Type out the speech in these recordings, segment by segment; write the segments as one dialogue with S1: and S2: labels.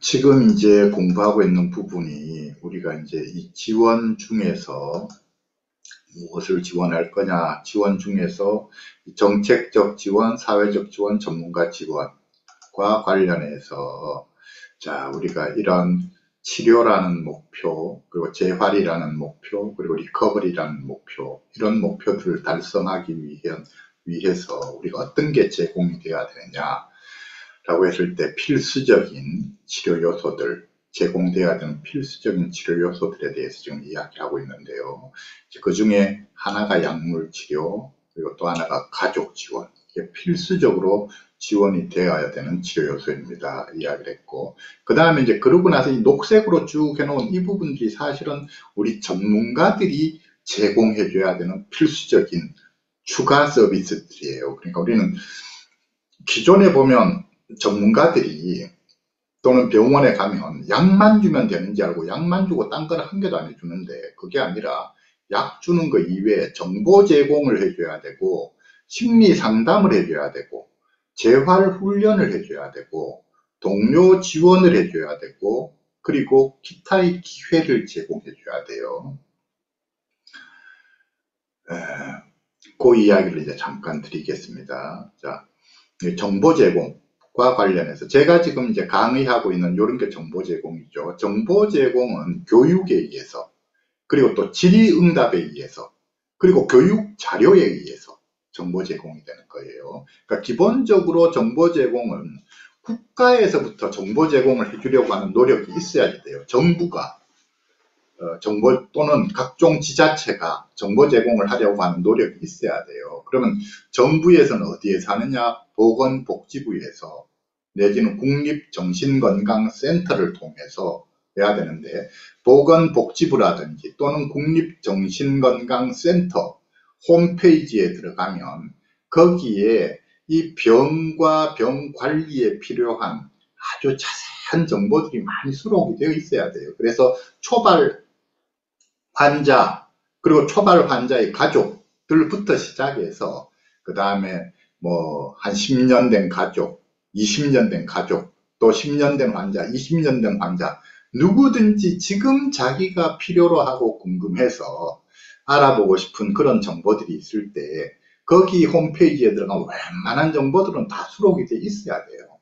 S1: 지금 이제 공부하고 있는 부분이 우리가 이제 이 지원 중에서 무엇을 지원할 거냐? 지원 중에서 정책적 지원, 사회적 지원, 전문가 지원과 관련해서 자 우리가 이런 치료라는 목표 그리고 재활이라는 목표 그리고 리커버리라는 목표 이런 목표들을 달성하기 위해, 위해서 우리가 어떤 게 제공이 되어야 되느냐 라고 했을 때 필수적인 치료 요소들 제공되어야 되는 필수적인 치료 요소들에 대해서 지금 이야기하고 있는데요. 그 중에 하나가 약물 치료 그리고 또 하나가 가족 지원 이게 필수적으로 지원이 되어야 되는 치료 요소입니다. 이야기를 했고 그 다음에 이제 그러고 나서 이 녹색으로 쭉 해놓은 이 부분들이 사실은 우리 전문가들이 제공해 줘야 되는 필수적인 추가 서비스들이에요. 그러니까 우리는 기존에 보면 전문가들이 또는 병원에 가면 약만 주면 되는지 알고 약만 주고 딴건한 개도 안 해주는데 그게 아니라 약 주는 거 이외에 정보 제공을 해줘야 되고 심리 상담을 해줘야 되고 재활 훈련을 해줘야 되고 동료 지원을 해줘야 되고 그리고 기타의 기회를 제공해 줘야 돼요. 에, 그 이야기를 이제 잠깐 드리겠습니다. 자, 정보 제공. 과 관련해서 제가 지금 이제 강의하고 있는 이런 게 정보 제공이죠. 정보 제공은 교육에 의해서 그리고 또 질의응답에 의해서 그리고 교육 자료에 의해서 정보 제공이 되는 거예요. 그러니까 기본적으로 정보 제공은 국가에서부터 정보 제공을 해주려고 하는 노력이 있어야 돼요. 정부가 어, 정보 또는 각종 지자체가 정보 제공을 하려고 하는 노력이 있어야 돼요. 그러면 정부에서는 어디에서 하느냐? 보건복지부에서 내지는 국립정신건강센터를 통해서 해야 되는데 보건복지부라든지 또는 국립정신건강센터 홈페이지에 들어가면 거기에 이 병과 병 관리에 필요한 아주 자세한 정보들이 많이 수록이 되어 있어야 돼요. 그래서 초발 환자 그리고 초발 환자의 가족들부터 시작해서 그 다음에 뭐 한 10년 된 가족 20년 된 가족, 또 10년 된 환자, 20년 된 환자, 누구든지 지금 자기가 필요로 하고 궁금해서 알아보고 싶은 그런 정보들이 있을 때 거기 홈페이지에 들어가면 웬만한 정보들은 다 수록이 돼 있어야 돼요.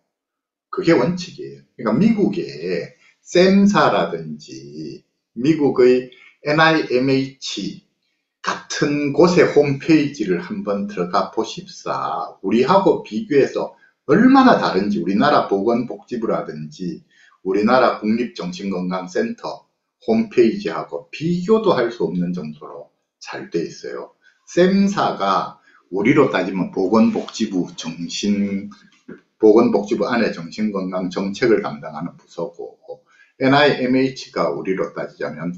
S1: 그게 원칙이에요. 그러니까 미국의 샘사라든지 미국의 NIMH 같은 곳의 홈페이지를 한번 들어가 보십사. 우리하고 비교해서 얼마나 다른지 우리나라 보건복지부라든지 우리나라 국립정신건강센터 홈페이지하고 비교도 할 수 없는 정도로 잘 돼 있어요. 쌤사가 우리로 따지면 보건복지부 정신 보건복지부 안에 정신건강 정책을 담당하는 부서고 NIMH가 우리로 따지자면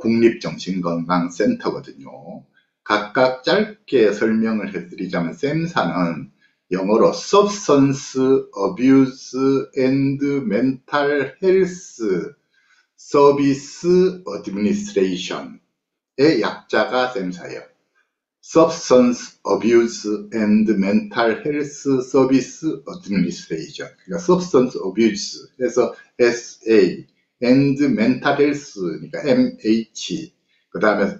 S1: 국립정신건강센터거든요. 각각 짧게 설명을 해드리자면 쌤사는 영어로 Substance Abuse and Mental Health Service Administration의 약자가 쌤사예요. Substance Abuse and Mental Health Service Administration. 그러니까 Substance Abuse 해서 SA and Mental Health니까 MH. 그 다음에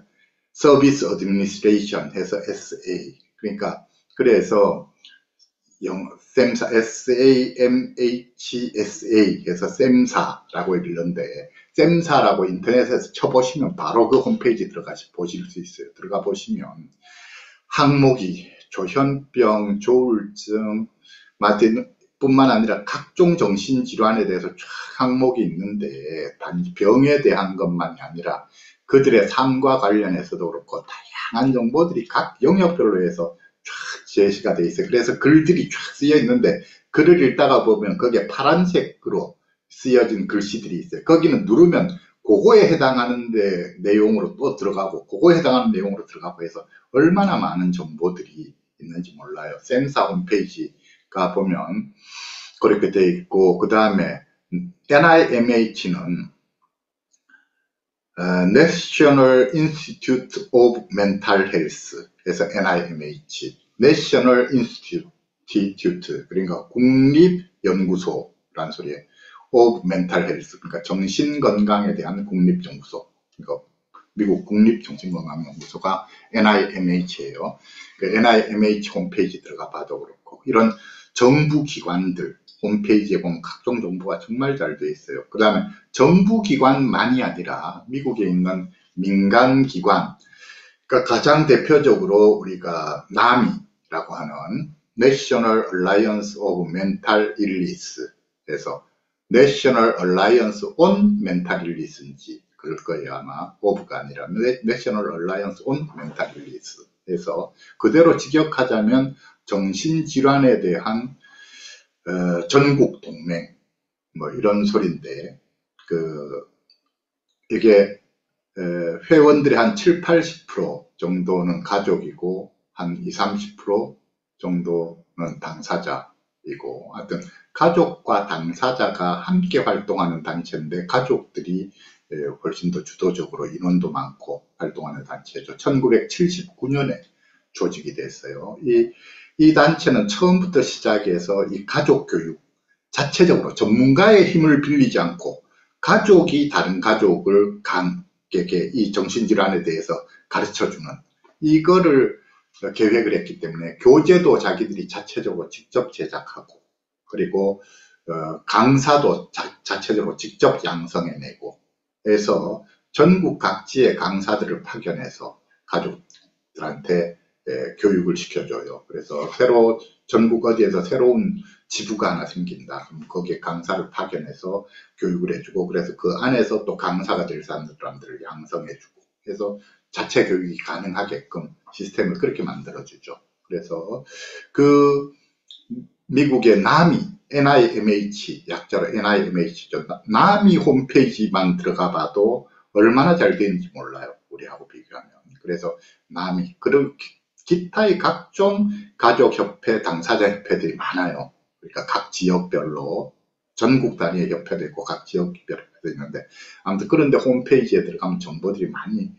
S1: Service Administration 해서 SA. 그러니까 그래서 영, 셈사, S-A-M-H-S-A 해서 셈사라고 읽는데 셈사라고 인터넷에서 쳐보시면 바로 그 홈페이지 들어가시 보실 수 있어요. 들어가 보시면 항목이 조현병, 조울증, 마틴 뿐만 아니라 각종 정신질환에 대해서 쫙 항목이 있는데 단지 병에 대한 것만이 아니라 그들의 삶과 관련해서도 그렇고 다양한 정보들이 각 영역별로 해서 쫙 제시가 돼 있어요. 그래서 글들이 쫙 쓰여 있는데 글을 읽다가 보면 거기에 파란색으로 쓰여진 글씨들이 있어요. 거기는 누르면 그거에 해당하는 데 내용으로 또 들어가고 그거에 해당하는 내용으로 들어가고 해서 얼마나 많은 정보들이 있는지 몰라요. 샘사 홈페이지 가 보면 그렇게 돼 있고 그 다음에 NIMH는 어, National Institute of Mental Health 그래서 NIMH National Institute 그러니까 국립연구소라는 소리에 of Mental Health 그러니까 정신건강에 대한 국립연구소 그러니까 미국 국립정신건강연구소가 NIMH예요. 그 NIMH 홈페이지 들어가 봐도 그렇고 이런 정부 기관들 홈페이지에 보면 각종 정보가 정말 잘 되어 있어요. 그 다음에 정부 기관만이 아니라 미국에 있는 민간 기관 그러니까 가장 대표적으로 우리가 나미라고 하는 National Alliance of Mental Illness에서 National Alliance on Mental Illness인지 그럴 거예요 아마 오브가 아니라 National Alliance on Mental Illness에서 그대로 직역하자면 정신질환에 대한 어, 전국 동맹 뭐 이런 소리인데 그 이게 에, 회원들의 한 7, 80% 정도는 가족이고 한 20, 30% 정도는 당사자이고 하여튼 가족과 당사자가 함께 활동하는 단체인데 가족들이 훨씬 더 주도적으로 인원도 많고 활동하는 단체죠. 1979년에 조직이 됐어요. 이, 이 단체는 처음부터 시작해서 이 가족 교육 자체적으로 전문가의 힘을 빌리지 않고 가족이 다른 가족을 강에게 이 정신질환에 대해서 가르쳐주는 이거를 계획을 했기 때문에 교재도 자기들이 자체적으로 직접 제작하고 그리고 어, 강사도 자, 체적으로 직접 양성해내고 해서 전국 각지의 강사들을 파견해서 가족들한테 예, 교육을 시켜줘요. 그래서 새로 전국 어디에서 새로운 지부가 하나 생긴다. 그럼 거기에 강사를 파견해서 교육을 해주고 그래서 그 안에서 또 강사가 될 사람들을 양성해주고 그래서 자체 교육이 가능하게끔 시스템을 그렇게 만들어주죠. 그래서 그 미국의 나미 NIMH 약자로 NIMH죠. 나미 홈페이지만 들어가 봐도 얼마나 잘 되는지 몰라요. 우리하고 비교하면. 그래서 나미 그리고 기타의 각종 가족협회, 당사자협회들이 많아요. 그러니까 각 지역별로 전국 단위의 협회도 있고 각 지역별 협회도 있는데 아무튼 그런데 홈페이지에 들어가면 정보들이 많이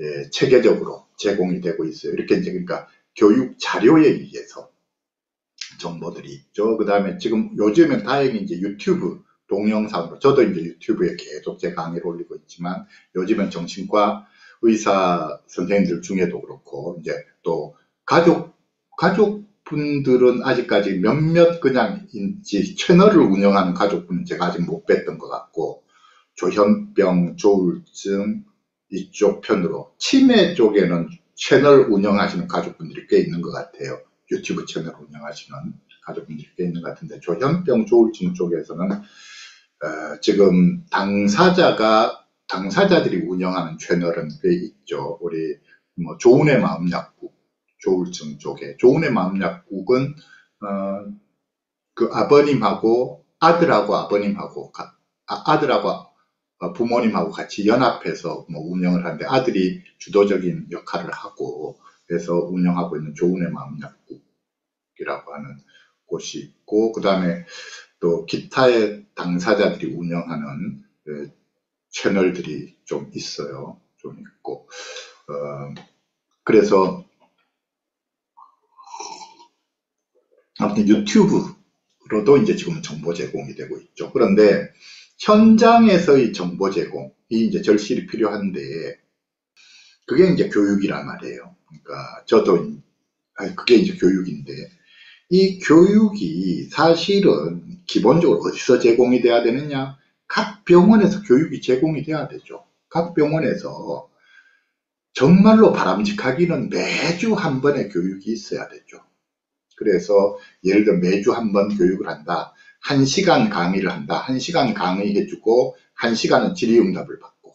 S1: 예, 체계적으로 제공이 되고 있어요. 이렇게 이제 그러니까 교육 자료에 의해서 정보들이 있죠. 그 다음에 지금 요즘엔 다행히 이제 유튜브 동영상으로 저도 이제 유튜브에 계속 제 강의를 올리고 있지만 요즘엔 정신과 의사 선생님들 중에도 그렇고 이제 또 가족 가족분들은 아직까지 몇몇 그냥 인지 채널을 운영하는 가족분은 제가 아직 못 뵀던 것 같고 조현병, 조울증 이쪽 편으로 치매 쪽에는 채널 운영하시는 가족분들이 꽤 있는 것 같아요. 유튜브 채널 운영하시는 가족분들이 꽤 있는 것 같은데 조현병 조울증 쪽에서는 어, 지금 당사자가 당사자들이 운영하는 채널은 꽤 있죠. 우리 뭐 조은의 마음약국 조울증 쪽에 조은의 마음약국은 어, 그 아버님하고 아들하고 아버님하고 아, 들하고 어, 부모님하고 같이 연합해서 뭐 운영을 하는데 아들이 주도적인 역할을 하고 그래서 운영하고 있는 조은의 마음약국 이라고 하는 곳이 있고 그 다음에 또 기타의 당사자들이 운영하는 그 채널들이 좀 있어요. 좀 있고 어, 그래서 아무튼 유튜브로도 이제 지금 정보 제공이 되고 있죠. 그런데 현장에서의 정보 제공이 이제 절실히 필요한데 그게 이제 교육이란 말이에요. 그러니까 저도 그게 이제 교육인데 이 교육이 사실은 기본적으로 어디서 제공이 돼야 되느냐? 각 병원에서 교육이 제공이 돼야 되죠. 각 병원에서 정말로 바람직하기는 매주 한 번의 교육이 있어야 되죠. 그래서 예를 들어 매주 한 번 교육을 한다. 한 시간 강의를 한다. 한 시간 강의해주고 한 시간은 질의응답을 받고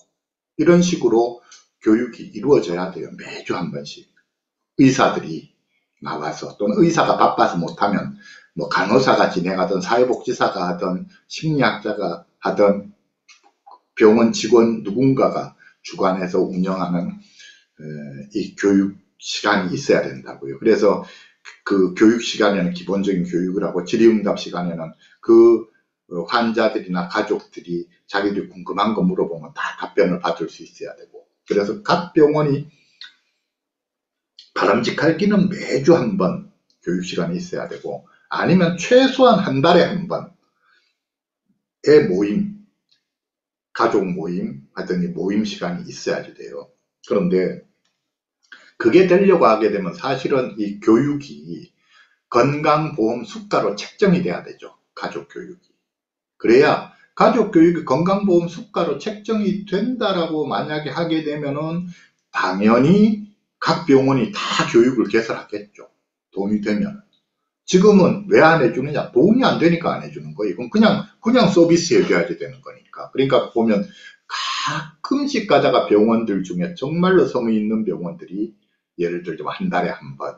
S1: 이런 식으로 교육이 이루어져야 돼요. 매주 한 번씩. 의사들이 나와서 또는 의사가 바빠서 못하면 뭐 간호사가 진행하든 사회복지사가 하든 심리학자가 하든 병원 직원 누군가가 주관해서 운영하는 이 교육 시간이 있어야 된다고요. 그래서 그 교육 시간에는 기본적인 교육을 하고 질의응답 시간에는 그 어, 환자들이나 가족들이 자기들이 궁금한 거 물어보면 다 답변을 받을 수 있어야 되고 그래서 각 병원이 바람직할 기는 매주 한 번 교육 시간이 있어야 되고 아니면 최소한 한 달에 한 번 의 모임 가족 모임 하더니 모임 시간이 있어야지 돼요 그런데 그게 되려고 하게 되면 사실은 이 교육이 건강보험 수가로 책정이 돼야 되죠 가족 교육이 그래야 가족 교육이 건강보험 수가로 책정이 된다라고 만약에 하게 되면은 당연히 각 병원이 다 교육을 개설하겠죠. 돈이 되면. 지금은 왜 안 해주느냐? 돈이 안 되니까 안 해주는 거예요. 이건 그냥, 그냥 서비스 해줘야지 되는 거니까. 그러니까 보면 가끔씩 가다가 병원들 중에 정말로 성의 있는 병원들이 예를 들자면 한 달에 한 번,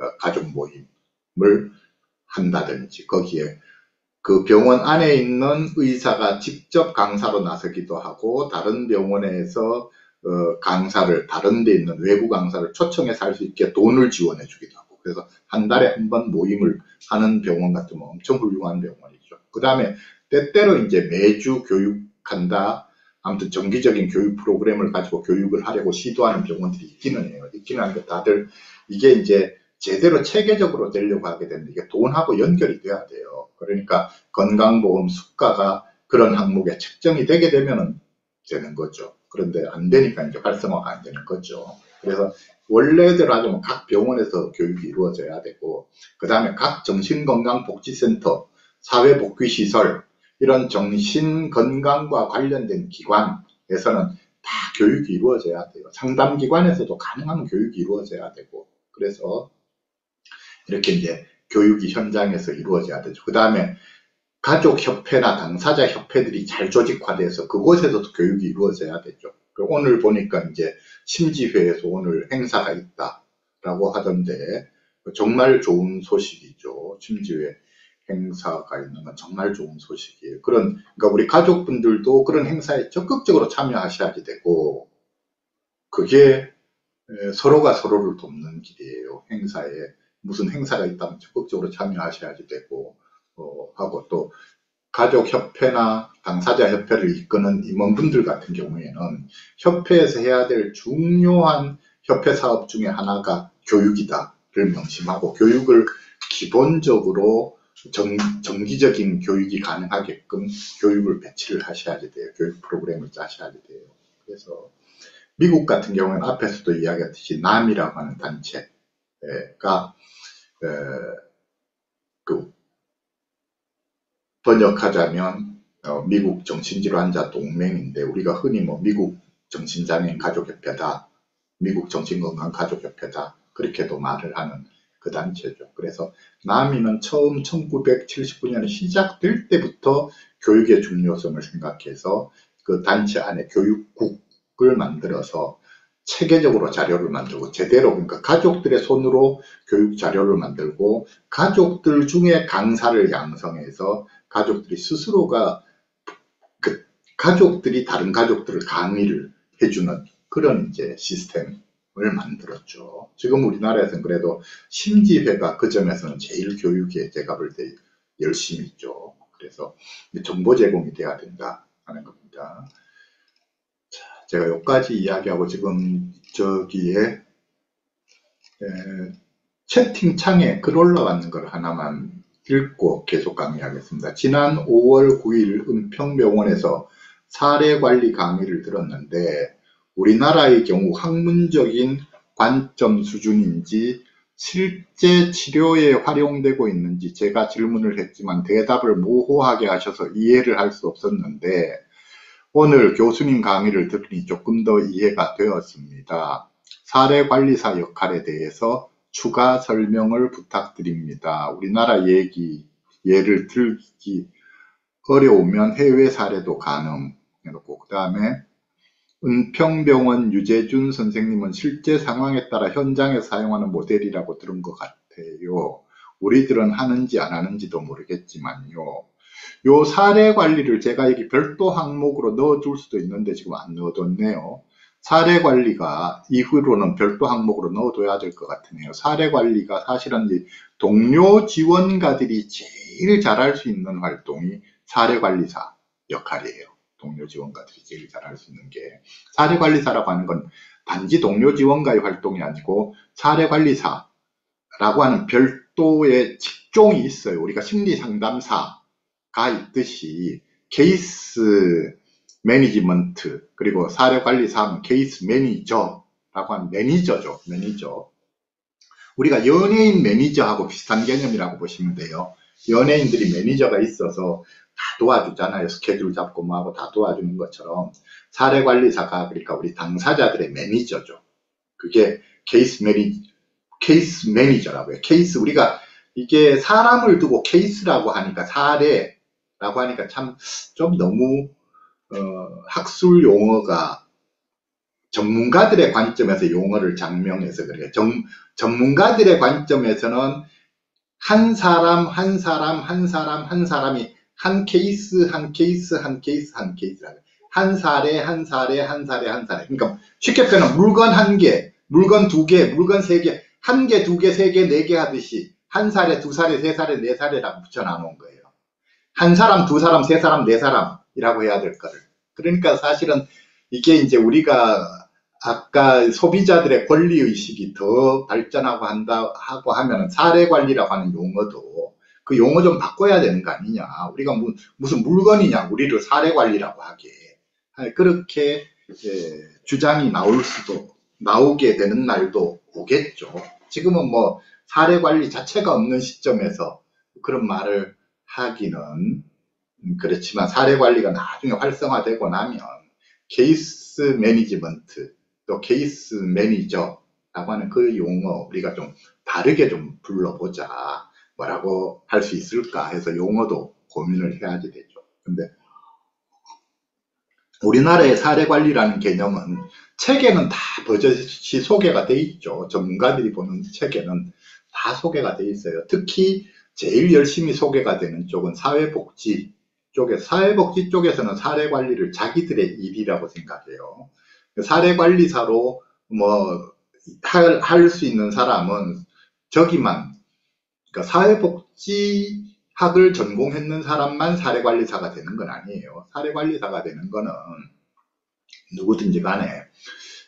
S1: 어, 가족 모임을 한다든지 거기에 그 병원 안에 있는 의사가 직접 강사로 나서기도 하고 다른 병원에서 어, 강사를 다른 데 있는 외부 강사를 초청해서 할 수 있게 돈을 지원해 주기도 하고 그래서 한 달에 한 번 모임을 하는 병원 같으면 엄청 훌륭한 병원이죠. 그 다음에 때때로 이제 매주 교육한다. 아무튼 정기적인 교육 프로그램을 가지고 교육을 하려고 시도하는 병원들이 있기는 해요. 있기는 한데 다들 이게 이제 제대로 체계적으로 되려고 하게 되면 이게 돈하고 연결이 돼야 돼요. 그러니까 건강보험 수가가 그런 항목에 책정이 되게 되면 되는 거죠. 그런데 안 되니까 이제 활성화가 안 되는 거죠. 그래서 원래대로 각 병원에서 교육이 이루어져야 되고 그 다음에 각 정신건강복지센터, 사회복귀시설 이런 정신건강과 관련된 기관에서는 다 교육이 이루어져야 돼요. 상담기관에서도 가능한 교육이 이루어져야 되고 그래서 이렇게 이제 교육이 현장에서 이루어져야 되죠. 그 다음에 가족협회나 당사자 협회들이 잘 조직화돼서 그곳에서도 교육이 이루어져야 되죠. 그 오늘 보니까 이제 심지회에서 오늘 행사가 있다라고 하던데 정말 좋은 소식이죠. 심지회 행사가 있는 건 정말 좋은 소식이에요. 그런 그러니까 우리 가족분들도 그런 행사에 적극적으로 참여하셔야지 되고 그게 서로가 서로를 돕는 길이에요. 행사에 무슨 행사가 있다면 적극적으로 참여하셔야지 되고 어, 하고 또 가족협회나 당사자협회를 이끄는 임원분들 같은 경우에는 협회에서 해야 될 중요한 협회 사업 중에 하나가 교육이다를 명심하고 교육을 기본적으로 정, 정기적인 교육이 가능하게끔 교육을 배치를 하셔야지 돼요. 교육 프로그램을 짜셔야지 돼요. 그래서 미국 같은 경우는 앞에서도 이야기했듯이 남이라고 하는 단체가 그 번역하자면 어, 미국 정신질환자 동맹인데 우리가 흔히 뭐 미국 정신장애인 가족협회다, 미국 정신건강 가족협회다 그렇게도 말을 하는 그 단체죠. 그래서 남이는 처음 1979년에 시작될 때부터 교육의 중요성을 생각해서 그 단체 안에 교육국을 만들어서 체계적으로 자료를 만들고 제대로 그러니까 가족들의 손으로 교육 자료를 만들고 가족들 중에 강사를 양성해서 가족들이 스스로가 그 가족들이 다른 가족들을 강의를 해주는 그런 이제 시스템을 만들었죠. 지금 우리나라에서는 그래도 심지회가 그 점에서는 제일 교육에 제값을 대 열심히 있죠. 그래서 정보 제공이 돼야 된다 하는 겁니다. 제가 여기까지 이야기하고 지금 저기에 에, 채팅창에 글 올라왔는 걸 하나만 읽고 계속 강의하겠습니다. 지난 5월 9일 은평병원에서 사례관리 강의를 들었는데 우리나라의 경우 학문적인 관점 수준인지 실제 치료에 활용되고 있는지 제가 질문을 했지만 대답을 모호하게 하셔서 이해를 할 수 없었는데 오늘 교수님 강의를 들으니 조금 더 이해가 되었습니다. 사례관리사 역할에 대해서 추가 설명을 부탁드립니다. 우리나라 얘기, 예를 들기 어려우면 해외 사례도 가능. 해놓고, 그 다음에 은평병원 유재준 선생님은 실제 상황에 따라 현장에 사용하는 모델이라고 들은 것 같아요. 우리들은 하는지 안 하는지도 모르겠지만요. 요 사례 관리를 제가 여기 별도 항목으로 넣어줄 수도 있는데 지금 안 넣어뒀네요. 사례 관리가 이후로는 별도 항목으로 넣어둬야 될 것 같으네요. 사례 관리가 사실은 동료 지원가들이 제일 잘할 수 있는 활동이 사례 관리사 역할이에요. 동료 지원가들이 제일 잘할 수 있는 게 사례 관리사라고 하는 건 단지 동료 지원가의 활동이 아니고 사례 관리사라고 하는 별도의 직종이 있어요. 우리가 심리 상담사가 있듯이 case management 그리고 사례 관리사 case manager라고 하는 매니저죠. 매니저. 우리가 연예인 매니저하고 비슷한 개념이라고 보시면 돼요. 연예인들이 매니저가 있어서 다 도와주잖아요. 스케줄 잡고 뭐하고 다 도와주는 것처럼 사례관리사가 그러니까 우리 당사자들의 매니저죠. 그게 case mana case manager라고요. 케이스 우리가 이게 사람을 두고 케이스라고 하니까 사례라고 하니까 참 좀 너무 어, 학술 용어가 전문가들의 관점에서 용어를 장명해서 그래요. 정, 전문가들의 관점에서는 한 사람, 한 사람, 한 사람, 한 사람이 한 케이스, 한 케이스, 한 케이스, 한 케이스라고. 한 사례, 한 사례, 한 사례, 한 사례. 그러니까 쉽게 표현하면 물건 한 개, 물건 두 개, 물건 세 개, 한 개, 두 개, 세 개, 네 개 하듯이 한 사례, 두 사례, 세 사례, 네 사례라고 붙여놔놓은 거예요. 한 사람, 두 사람, 세 사람, 네 사람이라고 해야 될 거를. 그러니까 사실은 이게 이제 우리가 아까 소비자들의 권리의식이 더 발전하고 한다 하고 하면 사례관리라고 하는 용어도 그 용어 좀 바꿔야 되는 거 아니냐. 우리가 무, 무슨 물건이냐 우리를 사례관리라고 하게. 그렇게 예, 주장이 나올 수도 나오게 되는 날도 오겠죠. 지금은 뭐 사례관리 자체가 없는 시점에서 그런 말을 하기는 그렇지만 사례 관리가 나중에 활성화되고 나면 case management 또 case manager라고 하는 그 용어 우리가 좀 다르게 좀 불러보자 뭐라고 할 수 있을까 해서 용어도 고민을 해야지 되죠. 근데 우리나라의 사례 관리라는 개념은 책에는 다 버젓이 소개가 돼 있죠. 전문가들이 보는 책에는 다 소개가 돼 있어요. 특히 제일 열심히 소개가 되는 쪽은 사회복지 쪽에 사회복지 쪽에서는 사례관리를 자기들의 일이라고 생각해요. 사례관리사로 뭐 할 수 있는 사람은 저기만 그러니까 사회복지학을 전공했는 사람만 사례관리사가 되는 건 아니에요. 사례관리사가 되는 거는 누구든지 간에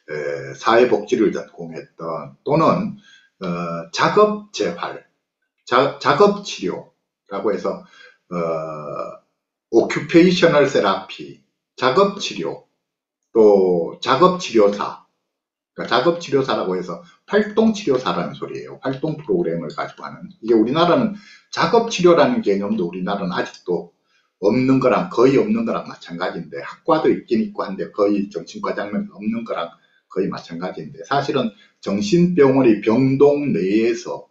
S1: 에, 사회복지를 전공했던 또는 어, 작업재활, 자, 작업치료라고 해서 어, 오큐페이셔널 세라피, 작업치료 또 작업치료사 그러니까 작업치료사라고 해서 활동치료사라는 소리예요. 활동 프로그램을 가지고 하는 이게 우리나라는 작업치료라는 개념도 우리나라는 아직도 없는 거랑 거의 없는 거랑 마찬가지인데 학과도 있긴 있고 한데 거의 정신과 장면 없는 거랑 거의 마찬가지인데 사실은 정신병원의 병동 내에서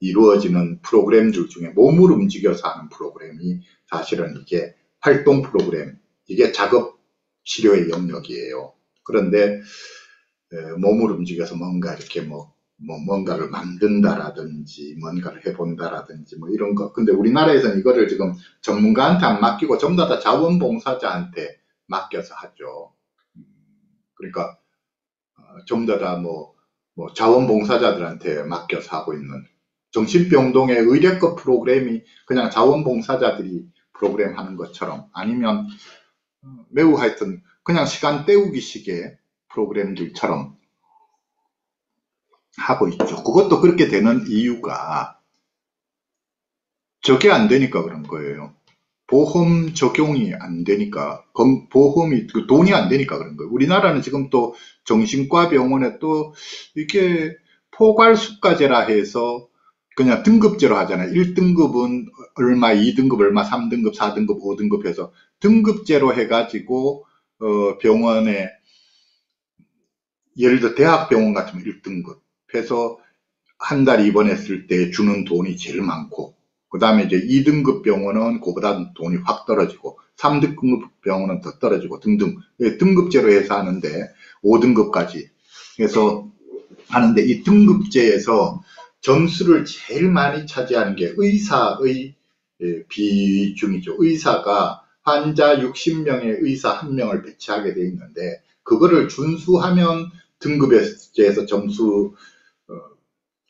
S1: 이루어지는 프로그램들 중에 몸을 움직여서 하는 프로그램이 사실은 이게 활동 프로그램 이게 작업 치료의 영역이에요. 그런데 몸을 움직여서 뭔가 이렇게 뭐, 뭐 뭔가를 만든다라든지 뭔가를 해본다라든지 뭐 이런 거. 근데 우리나라에서는 이거를 지금 전문가한테 안 맡기고 전부 다 자원봉사자한테 맡겨서 하죠. 음, 그러니까 어, 전부 다뭐 뭐 자원봉사자들한테 맡겨서 하고 있는 정신병동의 의료급 프로그램이 그냥 자원봉사자들이 프로그램 하는 것처럼 아니면 매우 하여튼 그냥 시간 때우기식의 프로그램들처럼 하고 있죠. 그것도 그렇게 되는 이유가 저게 안 되니까 그런 거예요. 보험 적용이 안 되니까 보험이 그 돈이 안 되니까 그런 거예요. 우리나라는 지금 또 정신과 병원에 또 이게 포괄수가제라 해서 그냥 등급제로 하잖아요. 1등급은 얼마, 2등급 얼마, 3등급, 4등급, 5등급 해서 등급제로 해가지고 어, 병원에 예를 들어 대학병원 같으면 1등급 해서 한 달 입원했을 때 주는 돈이 제일 많고 그 다음에 이제 2등급 병원은 그보다 돈이 확 떨어지고 3등급 병원은 더 떨어지고 등등. 예, 등급제로 해서 하는데 5등급까지 해서 하는데 이 등급제에서 점수를 제일 많이 차지하는 게 의사의 예, 비중이죠. 의사가 환자 60명의 의사 1명을 배치하게 돼 있는데 그거를 준수하면 등급에서 점수 어,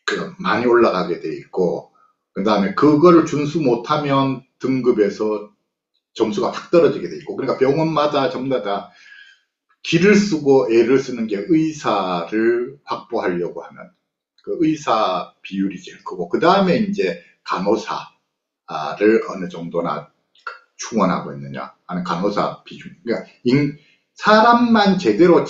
S1: 그 많이 올라가게 돼 있고 그 다음에 그거를 준수 못하면 등급에서 점수가 확 떨어지게 돼 있고 그러니까 병원마다 전부 다 기를 쓰고 애를 쓰는 게 의사를 확보하려고 하면 그 의사 비율이 제일 크고 그 다음에 이제 간호사 를 어느 정도나 충원하고 있느냐 하는 간호사 비중 그러니까 사람만 제대로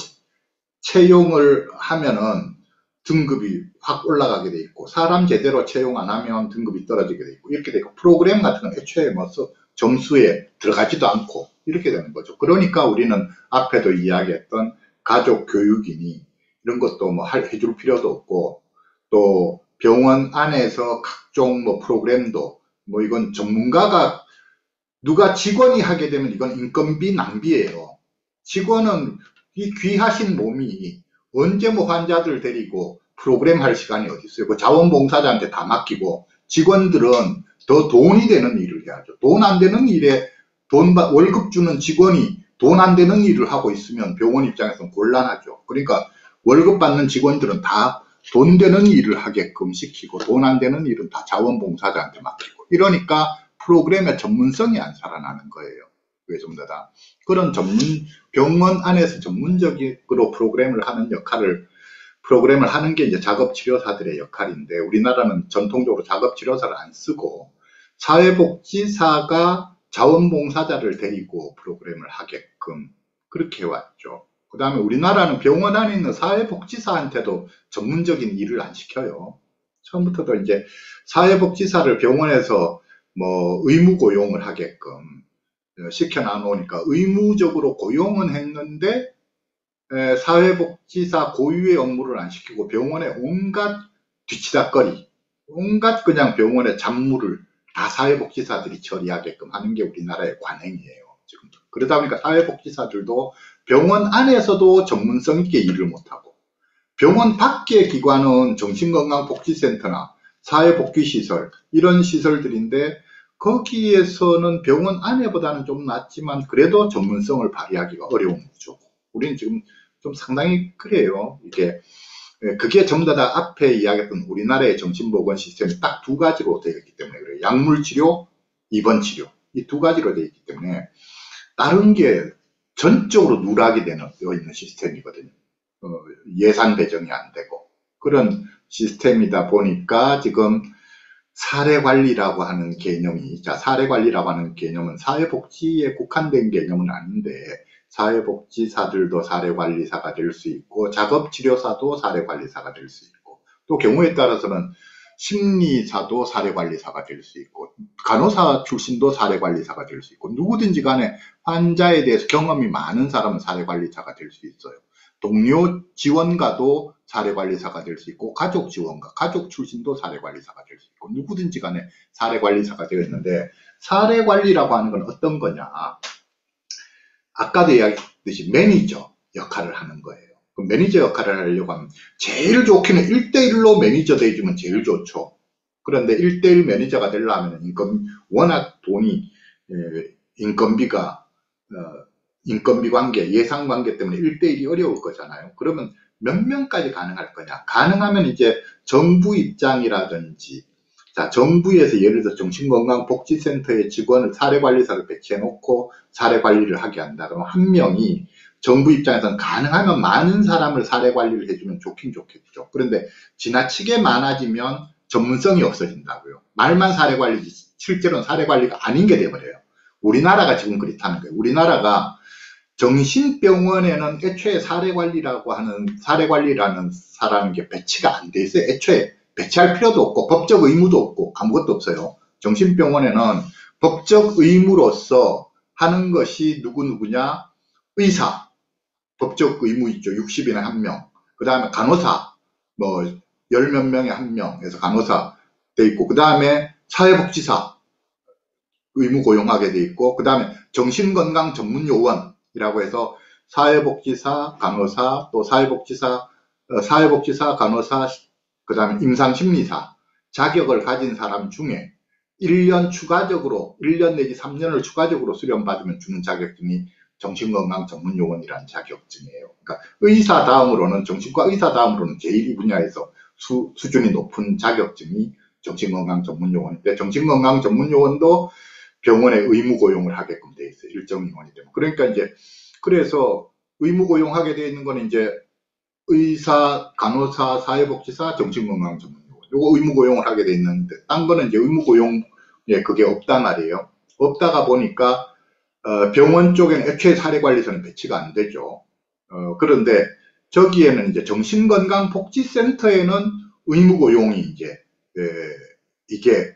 S1: 채용을 하면은 등급이 확 올라가게 돼 있고 사람 제대로 채용 안 하면 등급이 떨어지게 돼 있고 이렇게 되고 프로그램 같은 건 애초에 뭐 점수에 들어가지도 않고 이렇게 되는 거죠. 그러니까 우리는 앞에도 이야기했던 가족 교육이니 이런 것도 뭐 해줄 필요도 없고 또 병원 안에서 각종 뭐 프로그램도 뭐 이건 전문가가 누가 직원이 하게 되면 이건 인건비 낭비예요. 직원은 이 귀하신 몸이 언제 뭐 환자들 데리고 프로그램 할 시간이 어디 있어요. 그 자원봉사자한테 다 맡기고 직원들은 더 돈이 되는 일을 해야죠. 돈 안 되는 일에 돈 월급 주는 직원이 돈 안 되는 일을 하고 있으면 병원 입장에서는 곤란하죠. 그러니까 월급 받는 직원들은 다 돈 되는 일을 하게끔 시키고 돈 안 되는 일은 다 자원봉사자한테 맡기고 이러니까 프로그램의 전문성이 안 살아나는 거예요. 그게 전부 다 그런 전문 병원 안에서 전문적으로 프로그램을 하는 역할을 프로그램을 하는 게 이제 작업 치료사들의 역할인데 우리나라는 전통적으로 작업 치료사를 안 쓰고 사회복지사가 자원봉사자를 데리고 프로그램을 하게끔 그렇게 해왔죠. 그 다음에 우리나라는 병원 안에 있는 사회복지사한테도 전문적인 일을 안 시켜요. 처음부터도 이제 사회복지사를 병원에서 뭐 의무 고용을 하게끔 시켜놔놓으니까 의무적으로 고용은 했는데 사회복지사 고유의 업무를 안 시키고 병원에 온갖 뒤치다거리 온갖 그냥 병원의 잡무를 다 사회복지사들이 처리하게끔 하는 게 우리나라의 관행이에요. 지금 그러다 보니까 사회복지사들도 병원 안에서도 전문성 있게 일을 못하고 병원 밖의 기관은 정신건강복지센터나 사회복지시설 이런 시설들인데 거기에서는 병원 안에보다는 좀 낫지만 그래도 전문성을 발휘하기가 어려운 거죠. 우리는 지금 좀 상당히 그래요. 이게 예, 그게 전부 다 앞에 이야기했던 우리나라의 정신보건 시스템이 딱 두 가지로 되어 있기 때문에 그래요. 약물 치료, 입원 치료 이 두 가지로 되어 있기 때문에 다른 게 전적으로 누락이 되어 있는 시스템이거든요. 어, 예산 배정이 안 되고 그런 시스템이다 보니까 지금 사례관리라고 하는 개념이 자 사례관리라고 하는 개념은 사회복지에 국한된 개념은 아닌데 사회복지사들도 사례관리사가 될 수 있고 작업치료사도 사례관리사가 될 수 있고 또 경우에 따라서는 심리사도 사례관리사가 될 수 있고 간호사 출신도 사례관리사가 될 수 있고 누구든지 간에 환자에 대해서 경험이 많은 사람은 사례관리사가 될 수 있어요. 동료 지원가도 사례관리사가 될 수 있고 가족 지원가, 가족 출신도 사례관리사가 될 수 있고 누구든지 간에 사례관리사가 되어 있는데 사례관리라고 하는 건 어떤 거냐 아까도 이야기했듯이 매니저 역할을 하는 거예요. 그 매니저 역할을 하려고 하면 제일 좋기는 1대1로 매니저 되주면 제일 좋죠. 그런데 1대1 매니저가 되려면 인건 워낙 돈이 인건비가 어, 인건비 관계, 예산 관계 때문에 1대1이 어려울 거잖아요. 그러면 몇 명까지 가능할 거냐? 가능하면 이제 정부 입장이라든지 자, 정부에서 예를 들어 정신건강복지센터의 직원을 사례관리사를 배치해 놓고 사례관리를 하게 한다. 그러면 한 명이 정부 입장에서는 가능하면 많은 사람을 사례관리를 해주면 좋긴 좋겠죠. 그런데 지나치게 많아지면 전문성이 없어진다고요. 말만 사례관리지 실제로는 사례관리가 아닌 게 돼버려요. 우리나라가 지금 그렇다는 거예요. 우리나라가 정신병원에는 애초에 사례관리라고 하는 사례관리라는 사람인 게 배치가 안 돼 있어요. 애초에 배치할 필요도 없고 법적 의무도 없고 아무것도 없어요. 정신병원에는 법적 의무로서 하는 것이 누구누구냐? 의사, 법적 의무 있죠. 60인에 한 명. 그 다음에 간호사, 뭐, 열 몇 명에 한 명에서 간호사 돼 있고, 그 다음에 사회복지사 의무 고용하게 돼 있고, 그 다음에 정신건강 전문 요원 이라고 해서 사회복지사, 간호사, 또 사회복지사, 어, 사회복지사, 간호사, 그 다음에 임상심리사 자격을 가진 사람 중에 1년 추가적으로 1년 내지 3년을 추가적으로 수련받으면 주는 자격증이 정신건강 전문요원이라는 자격증이에요. 그러니까 의사 다음으로는 정신과 의사 다음으로는 제일 이 분야에서 수, 수준이 높은 자격증이 정신건강 전문요원인데 정신건강 전문요원도 병원에 의무 고용을 하게끔 돼 있어요. 일정 인원이 되면. 그러니까 이제 그래서 의무 고용하게 돼 있는 거는 이제 의사, 간호사, 사회복지사, 정신건강 전문요원. 요거 의무 고용을 하게 돼 있는데 딴 거는 이제 의무 고용에 그게 없단 말이에요. 없다가 보니까 어, 병원 쪽에는 애초에 사례관리소는 배치가 안 되죠. 어, 그런데 저기에는 이제 정신건강복지센터에는 의무 고용이 이제 에, 이게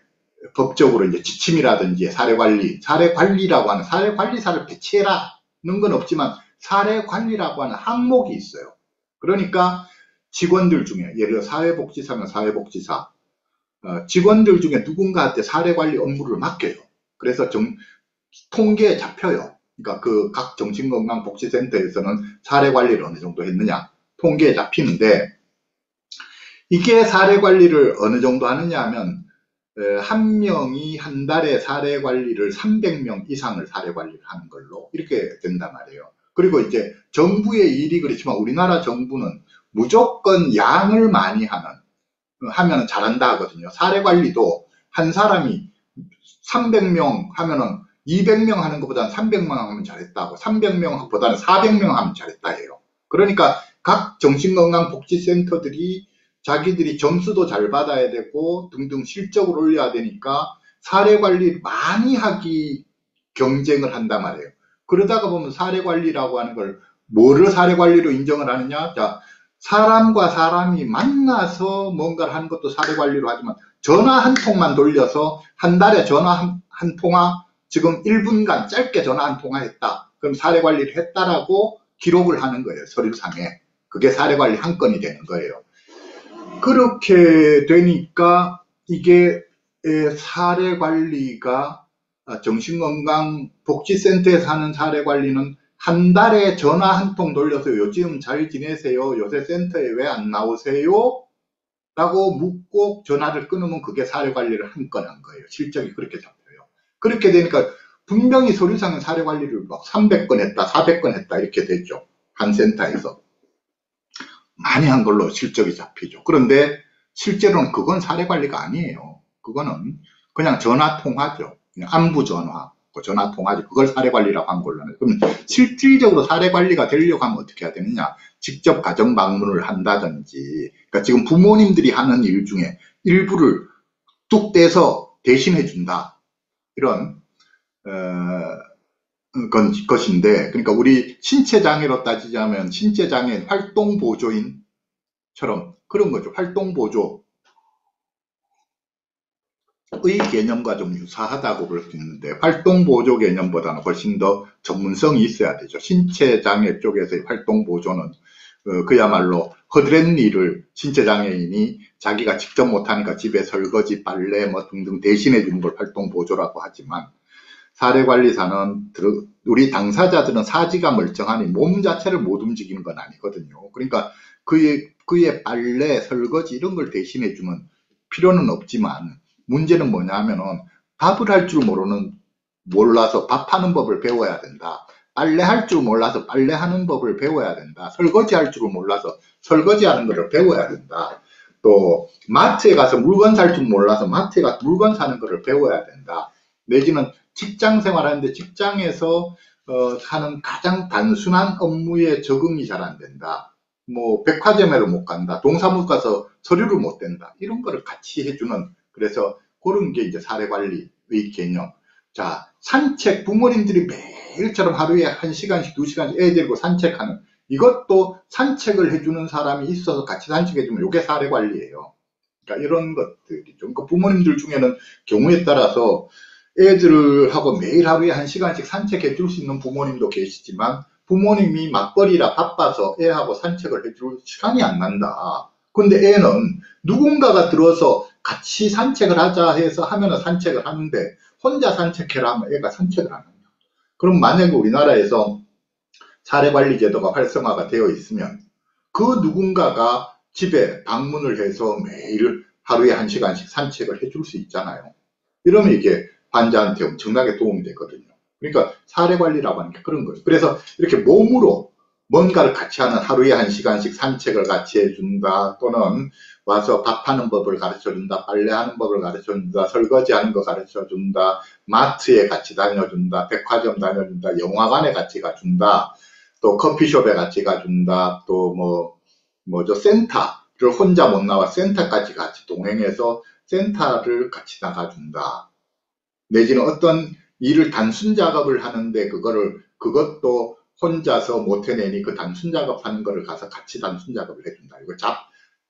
S1: 법적으로 이제 지침이라든지 사례관리, 사례관리라고 하는 사례관리사를 배치해라는 건 없지만 사례관리라고 하는 항목이 있어요. 그러니까 직원들 중에 예를 들어 사회복지사면 사회복지사 어, 직원들 중에 누군가한테 사례관리 업무를 맡겨요. 그래서 정, 통계에 잡혀요. 그러니까 그 각 정신건강복지센터에서는 사례관리를 어느 정도 했느냐 통계에 잡히는데 이게 사례관리를 어느 정도 하느냐 하면 한 명이 한 달에 사례 관리를 300명 이상을 사례 관리를 하는 걸로 이렇게 된단 말이에요. 그리고 이제 정부의 일이 그렇지만 우리나라 정부는 무조건 양을 많이 하는 하면 잘한다 하거든요. 사례 관리도 한 사람이 300명 하면은 200명 하는 것보다는 300명 하면 잘했다고 300명 보다는 400명 하면 잘했다 해요. 그러니까 각 정신건강복지센터들이 자기들이 점수도 잘 받아야 되고 등등 실적을 올려야 되니까 사례 관리 많이 하기 경쟁을 한단 말이에요. 그러다가 보면 사례 관리라고 하는 걸 뭐를 사례 관리로 인정을 하느냐 자 사람과 사람이 만나서 뭔가를 하는 것도 사례 관리로 하지만 전화 한 통만 돌려서 한 달에 전화 한, 한 통화 지금 1분간 짧게 전화 한 통화 했다. 그럼 사례 관리를 했다라고 기록을 하는 거예요. 서류상에. 그게 사례 관리 한 건이 되는 거예요. 그렇게 되니까 이게 사례 관리가 아, 정신건강복지센터에서 하는 사례 관리는 한 달에 전화 한 통 돌려서 요즘 잘 지내세요? 요새 센터에 왜 안 나오세요? 라고 묻고 전화를 끊으면 그게 사례 관리를 한 건 한 거예요. 실적이 그렇게 잡혀요. 그렇게 되니까 분명히 서류상의 사례 관리를 막 300건 했다, 400건 했다 이렇게 됐죠. 한 센터에서. 많이 한 걸로 실적이 잡히죠. 그런데 실제로는 그건 사례 관리가 아니에요. 그거는 그냥 전화 통화죠. 그냥 안부 전화, 그 전화 통화지. 그걸 사례 관리라고 한 걸로는. 그럼 실질적으로 사례 관리가 되려고 하면 어떻게 해야 되느냐? 직접 가정 방문을 한다든지. 그러니까 지금 부모님들이 하는 일 중에 일부를 뚝 떼서 대신해 준다. 이런 어, 건, 것인데 그러니까 우리 신체 장애로 따지자면 신체 장애 활동 보조인처럼 그런 거죠. 활동 보조 의 개념과 좀 유사하다고 볼 수 있는데 활동 보조 개념보다는 훨씬 더 전문성이 있어야 되죠. 신체 장애 쪽에서의 활동 보조는 어, 그야말로 허드렛 일을 신체 장애인이 자기가 직접 못하니까 집에 설거지, 빨래 뭐 등등 대신해 주는 걸 활동 보조라고 하지만 사례관리사는 우리 당사자들은 사지가 멀쩡하니 몸 자체를 못 움직이는 건 아니거든요. 그러니까 그의, 그의 빨래, 설거지 이런 걸 대신해 주는 필요는 없지만 문제는 뭐냐 하면은 밥을 할 줄 모르는 몰라서 밥하는 법을 배워야 된다. 빨래 할 줄 몰라서 빨래 하는 법을 배워야 된다. 설거지 할 줄을 몰라서 설거지 하는 것을 배워야 된다. 또 마트에 가서 물건 살 줄 몰라서 마트에 가서 물건 사는 것을 배워야 된다. 내지는 직장 생활하는데 직장에서 어, 하는 가장 단순한 업무에 적응이 잘 안 된다. 뭐 백화점에도 못 간다. 동사무소 가서 서류를 못 댄다. 이런 거를 같이 해주는 그래서 그런 게 이제 사례관리의 개념. 자 산책 부모님들이 매일처럼 하루에 한 시간씩 두 시간씩 애 데리고 산책하는 이것도 산책을 해주는 사람이 있어서 같이 산책해주면 이게 사례 관리예요. 그러니까 이런 것들이죠. 그러니까 부모님들 중에는 경우에 따라서 애들하고 매일 하루에 한 시간씩 산책해 줄 수 있는 부모님도 계시지만 부모님이 맞벌이라 바빠서 애하고 산책을 해줄 시간이 안 난다. 근데 애는 누군가가 들어서 같이 산책을 하자 해서 하면은 산책을 하는데 혼자 산책해라 하면 애가 산책을 안 한다. 그럼 만약에 우리나라에서 사례관리 제도가 활성화가 되어 있으면 그 누군가가 집에 방문을 해서 매일 하루에 한 시간씩 산책을 해줄 수 있잖아요. 이러면 이게 환자한테 엄청나게 도움이 되거든요. 그러니까 사례 관리라고 하는 게 그런 거예요. 그래서 이렇게 몸으로 뭔가를 같이 하는 하루에 한 시간씩 산책을 같이 해준다 또는 와서 밥하는 법을 가르쳐준다 빨래하는 법을 가르쳐준다 설거지하는 거 가르쳐준다 마트에 같이 다녀준다 백화점 다녀준다 영화관에 같이 가준다 또 커피숍에 같이 가준다 또 뭐 뭐죠 센터를 혼자 못 나와 센터까지 같이 동행해서 센터를 같이 나가준다 내지는 어떤 일을 단순 작업을 하는데 그거를 그것도 혼자서 못 해내니 그 단순 작업하는 거를 가서 같이 단순 작업을 해준다. 이거 잡,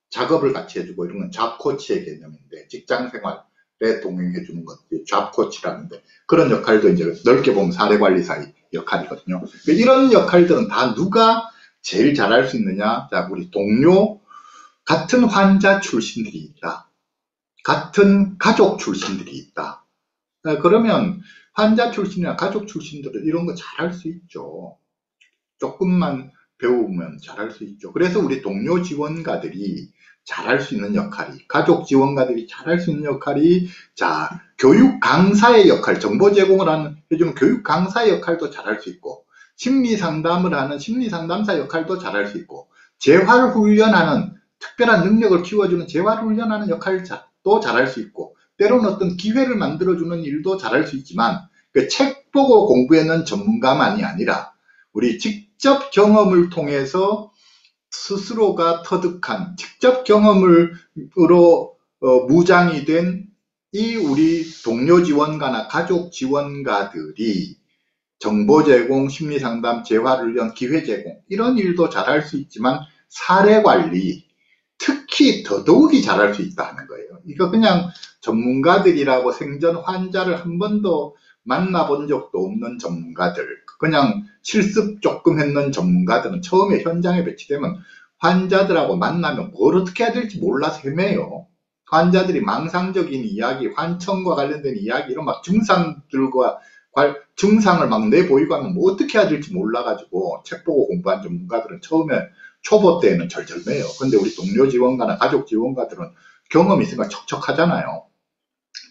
S1: 작업을 같이 해주고 이런 건 잡코치의 개념인데 직장 생활에 동행해 주는 것들이 잡코치라는데 그런 역할도 이제 넓게 보면 사례관리사의 역할이거든요. 이런 역할들은 다 누가 제일 잘할 수 있느냐? 자, 우리 동료, 같은 환자 출신들이 있다. 같은 가족 출신들이 있다. 그러면 환자 출신이나 가족 출신들은 이런 거 잘할 수 있죠. 조금만 배우면 잘할 수 있죠. 그래서 우리 동료 지원가들이 잘할 수 있는 역할이, 가족 지원가들이 잘할 수 있는 역할이, 자, 교육 강사의 역할, 정보 제공을 하는, 해주는 교육 강사의 역할도 잘할 수 있고, 심리 상담을 하는 심리 상담사 역할도 잘할 수 있고, 재활 훈련하는, 특별한 능력을 키워주는 재활 훈련하는 역할도 잘할 수 있고, 때로는 어떤 기회를 만들어주는 일도 잘할 수 있지만, 그 책 보고 공부하는 전문가만이 아니라, 우리 직접 경험을 통해서 스스로가 터득한 직접 경험으로 어, 무장이 된 이 우리 동료 지원가나 가족 지원가들이 정보 제공, 심리 상담, 재활 훈련, 기회 제공 이런 일도 잘할 수 있지만 사례 관리 특히 더더욱이 잘할 수 있다는 거예요. 이거 그냥 전문가들이라고 생전 환자를 한 번도 만나본 적도 없는 전문가들, 그냥 실습 조금 했는 전문가들은 처음에 현장에 배치되면 환자들하고 만나면 뭘 어떻게 해야 될지 몰라서 헤매요. 환자들이 망상적인 이야기, 환청과 관련된 이야기, 이런 막 증상들과 증상을 막 내보이고 하면 뭐 어떻게 해야 될지 몰라가지고 책 보고 공부한 전문가들은 처음에 초보 때에는 절절매요. 근데 우리 동료 지원가나 가족 지원가들은 경험이 있으니까 척척하잖아요.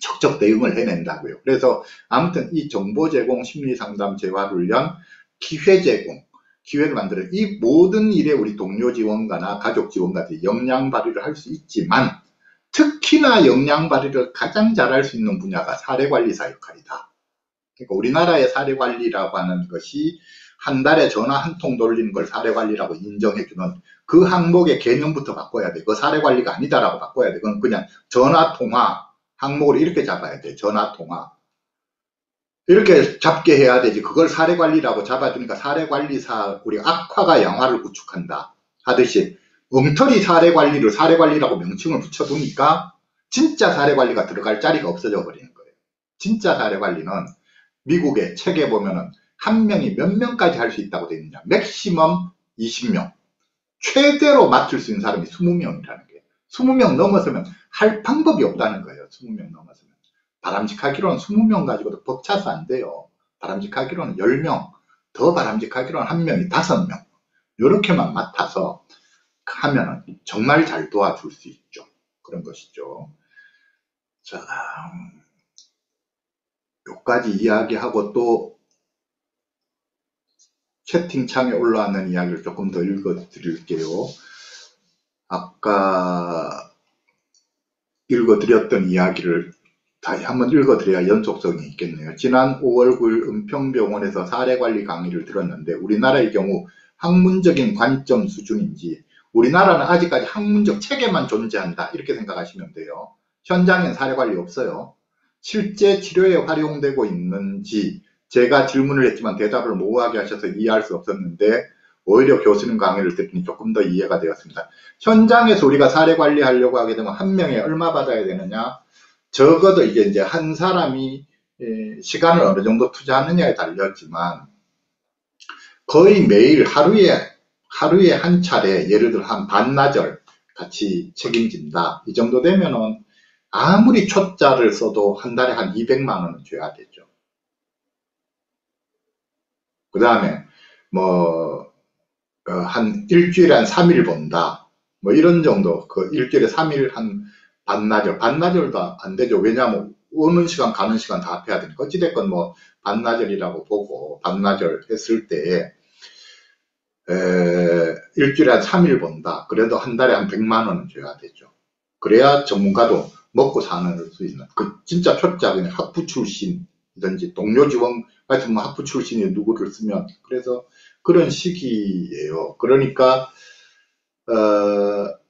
S1: 척척 대응을 해낸다고요. 그래서 아무튼 이 정보 제공, 심리 상담, 재활 훈련, 기회 제공, 기회를 만들어 이 모든 일에 우리 동료 지원가나 가족 지원가들이 역량 발휘를 할 수 있지만 특히나 역량 발휘를 가장 잘할 수 있는 분야가 사례관리사 역할이다. 그러니까 우리나라의 사례관리라고 하는 것이 한 달에 전화 한 통 돌리는 걸 사례관리라고 인정해주는 그 항목의 개념부터 바꿔야 돼. 그 사례관리가 아니다라고 바꿔야 돼. 그건 그냥 전화통화, 항목을 이렇게 잡아야 돼. 전화 통화. 이렇게 잡게 해야 되지. 그걸 사례관리라고 잡아주니까 사례관리사, 우리 악화가 양화를 구축한다. 하듯이 엉터리 사례관리를 사례관리라고 명칭을 붙여두니까 진짜 사례관리가 들어갈 자리가 없어져 버리는 거예요. 진짜 사례관리는 미국의 책에 보면은 한 명이 몇 명까지 할 수 있다고 되어 있느냐. 맥시멈 20명. 최대로 맞출 수 있는 사람이 20명이라는 거예요. 20명 넘어서면 할 방법이 없다는 거예요. 20명 넘어서면. 바람직하기로는 20명 가지고도 벅차서 안 돼요. 바람직하기로는 10명, 더 바람직하기로는 한 명이 5명. 이렇게만 맡아서 하면 정말 잘 도와줄 수 있죠. 그런 것이죠. 자, 여기까지 이야기하고 또 채팅창에 올라왔는 이야기를 조금 더 읽어 드릴게요. 아까 읽어 드렸던 이야기를 다시 한번 읽어 드려야 연속성이 있겠네요. 지난 5월 9일 은평병원에서 사례관리 강의를 들었는데 우리나라의 경우 학문적인 관점 수준인지 우리나라는 아직까지 학문적 체계만 존재한다 이렇게 생각하시면 돼요. 현장엔 사례관리 없어요. 실제 치료에 활용되고 있는지 제가 질문을 했지만 대답을 모호하게 하셔서 이해할 수 없었는데 오히려 교수님 강의를 듣니 조금 더 이해가 되었습니다. 현장에서 우리가 사례 관리하려고 하게 되면 한 명에 얼마 받아야 되느냐? 적어도 이게 이제 한 사람이 시간을 어느 정도 투자하느냐에 달렸지만 거의 매일 하루에 하루에 한 차례 예를 들어 한 반나절 같이 책임진다. 이 정도 되면은 아무리 초짜를 써도 한 달에 한 200만 원은 줘야 되죠. 그 다음에 뭐 어, 한 일주일에 한 3일 본다. 뭐 이런 정도, 그 일주일에 3일 한 반나절, 반나절도 안 되죠. 왜냐하면 오는 시간 가는 시간 다 합해야 되니까 어찌됐건 뭐 반나절이라고 보고 반나절 했을 때 에, 일주일에 한 3일 본다. 그래도 한 달에 한 100만 원은 줘야 되죠. 그래야 전문가도 먹고 사는 수 있는 그 진짜 초짜 그냥 학부 출신이든지 동료 지원 하여튼 뭐 학부 출신이 누구를 쓰면 그래서 그런 시기예요. 그러니까 어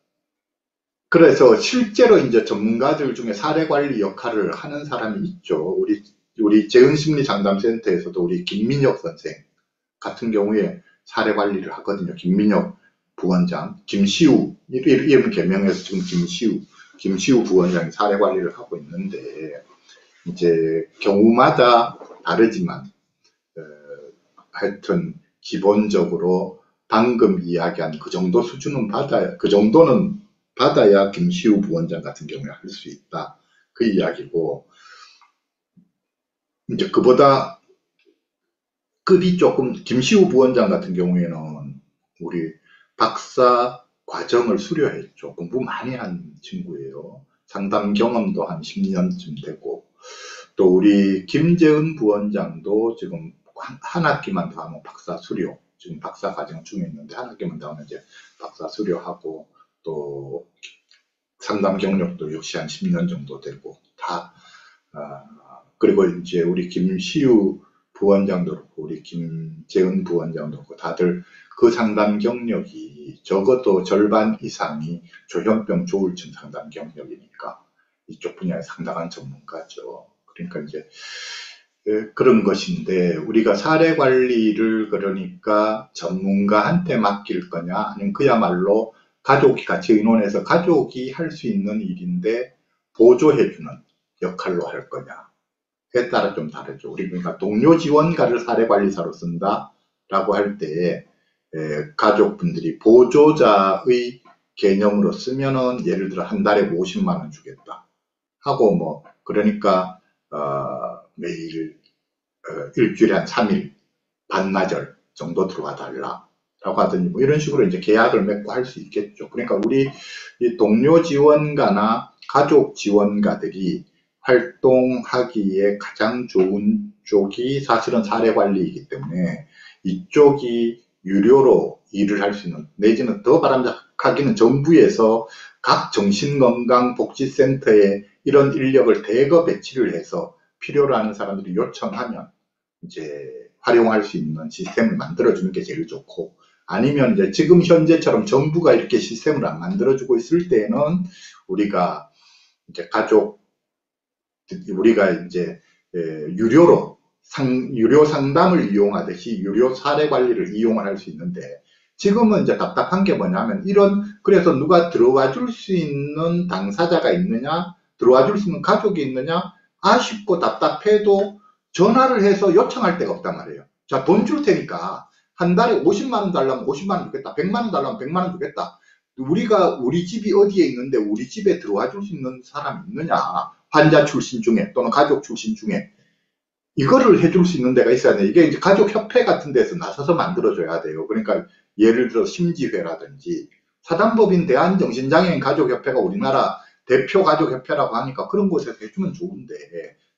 S1: 그래서 실제로 이제 전문가들 중에 사례 관리 역할을 하는 사람이 있죠. 우리 우리 재은 심리 상담 센터에서도 우리 김민혁 선생 같은 경우에 사례 관리를 하거든요. 김민혁 부원장, 김시우 이름 개명해서 지금 김시우 김시우 부원장이 사례 관리를 하고 있는데 이제 경우마다 다르지만 어, 하여튼 기본적으로 방금 이야기한 그 정도 수준은 받아야 그 정도는 받아야 김시우 부원장 같은 경우에 할 수 있다 그 이야기고 이제 그보다 급이 조금 김시우 부원장 같은 경우에는 우리 박사 과정을 수료했죠. 공부 많이 한 친구예요. 상담 경험도 한 10년쯤 되고 또 우리 김재은 부원장도 지금 한 학기만 더 하면 박사 수료 지금 박사 과정 중에 있는데 한 학기만 더 하면 이제 박사 수료하고 또 상담 경력도 역시 한 10년 정도 되고 다 어, 그리고 이제 우리 김시우 부원장도 그렇고 우리 김재은 부원장도 그렇고 다들 그 상담 경력이 적어도 절반 이상이 조현병 조울증 상담 경력이니까 이쪽 분야에 상당한 전문가죠. 그러니까 이제 예, 그런 것인데 우리가 사례 관리를 그러니까 전문가한테 맡길 거냐 아니면 그야말로 가족이 같이 의논해서 가족이 할 수 있는 일인데 보조해주는 역할로 할 거냐에 따라 좀 다르죠. 우리 그러니까 동료 지원가를 사례 관리사로 쓴다라고 할때 가족분들이 보조자의 개념으로 쓰면은 예를 들어 한 달에 50만 원 주겠다 하고 뭐 그러니까 어, 매일 어, 일주일에 한 3일 반나절 정도 들어와 달라 라고 하더니 뭐 이런 식으로 이제 계약을 맺고 할 수 있겠죠. 그러니까 우리 동료 지원가나 가족 지원가들이 활동하기에 가장 좋은 쪽이 사실은 사례 관리이기 때문에 이쪽이 유료로 일을 할 수 있는 내지는 더 바람직하기는 정부에서 각 정신건강복지센터에 이런 인력을 대거 배치를 해서 필요로 하는 사람들이 요청하면 이제 활용할 수 있는 시스템을 만들어주는 게 제일 좋고 아니면 이제 지금 현재처럼 정부가 이렇게 시스템을 안 만들어주고 있을 때는 우리가 이제 가족 우리가 이제 유료로 상, 유료 상담을 이용하듯이 유료 사례 관리를 이용을 할수 있는데 지금은 이제 답답한 게 뭐냐면 이런 그래서 누가 들어와 줄 수 있는 당사자가 있느냐 들어와 줄 수 있는 가족이 있느냐? 아쉽고 답답해도 전화를 해서 요청할 데가 없단 말이에요. 자 돈 줄 테니까 한 달에 50만 원 달라면 50만 원 주겠다. 100만 원 달라면 100만 원 주겠다. 우리가 우리 집이 어디에 있는데 우리 집에 들어와 줄 수 있는 사람 있느냐? 환자 출신 중에 또는 가족 출신 중에. 이거를 해줄 수 있는 데가 있어야 돼. 이게 이제 가족협회 같은 데서 나서서 만들어줘야 돼요. 그러니까 예를 들어 심지회라든지 사단법인 대한정신장애인 가족협회가 우리나라 대표 가족협회라고 하니까 그런 곳에서 해주면 좋은데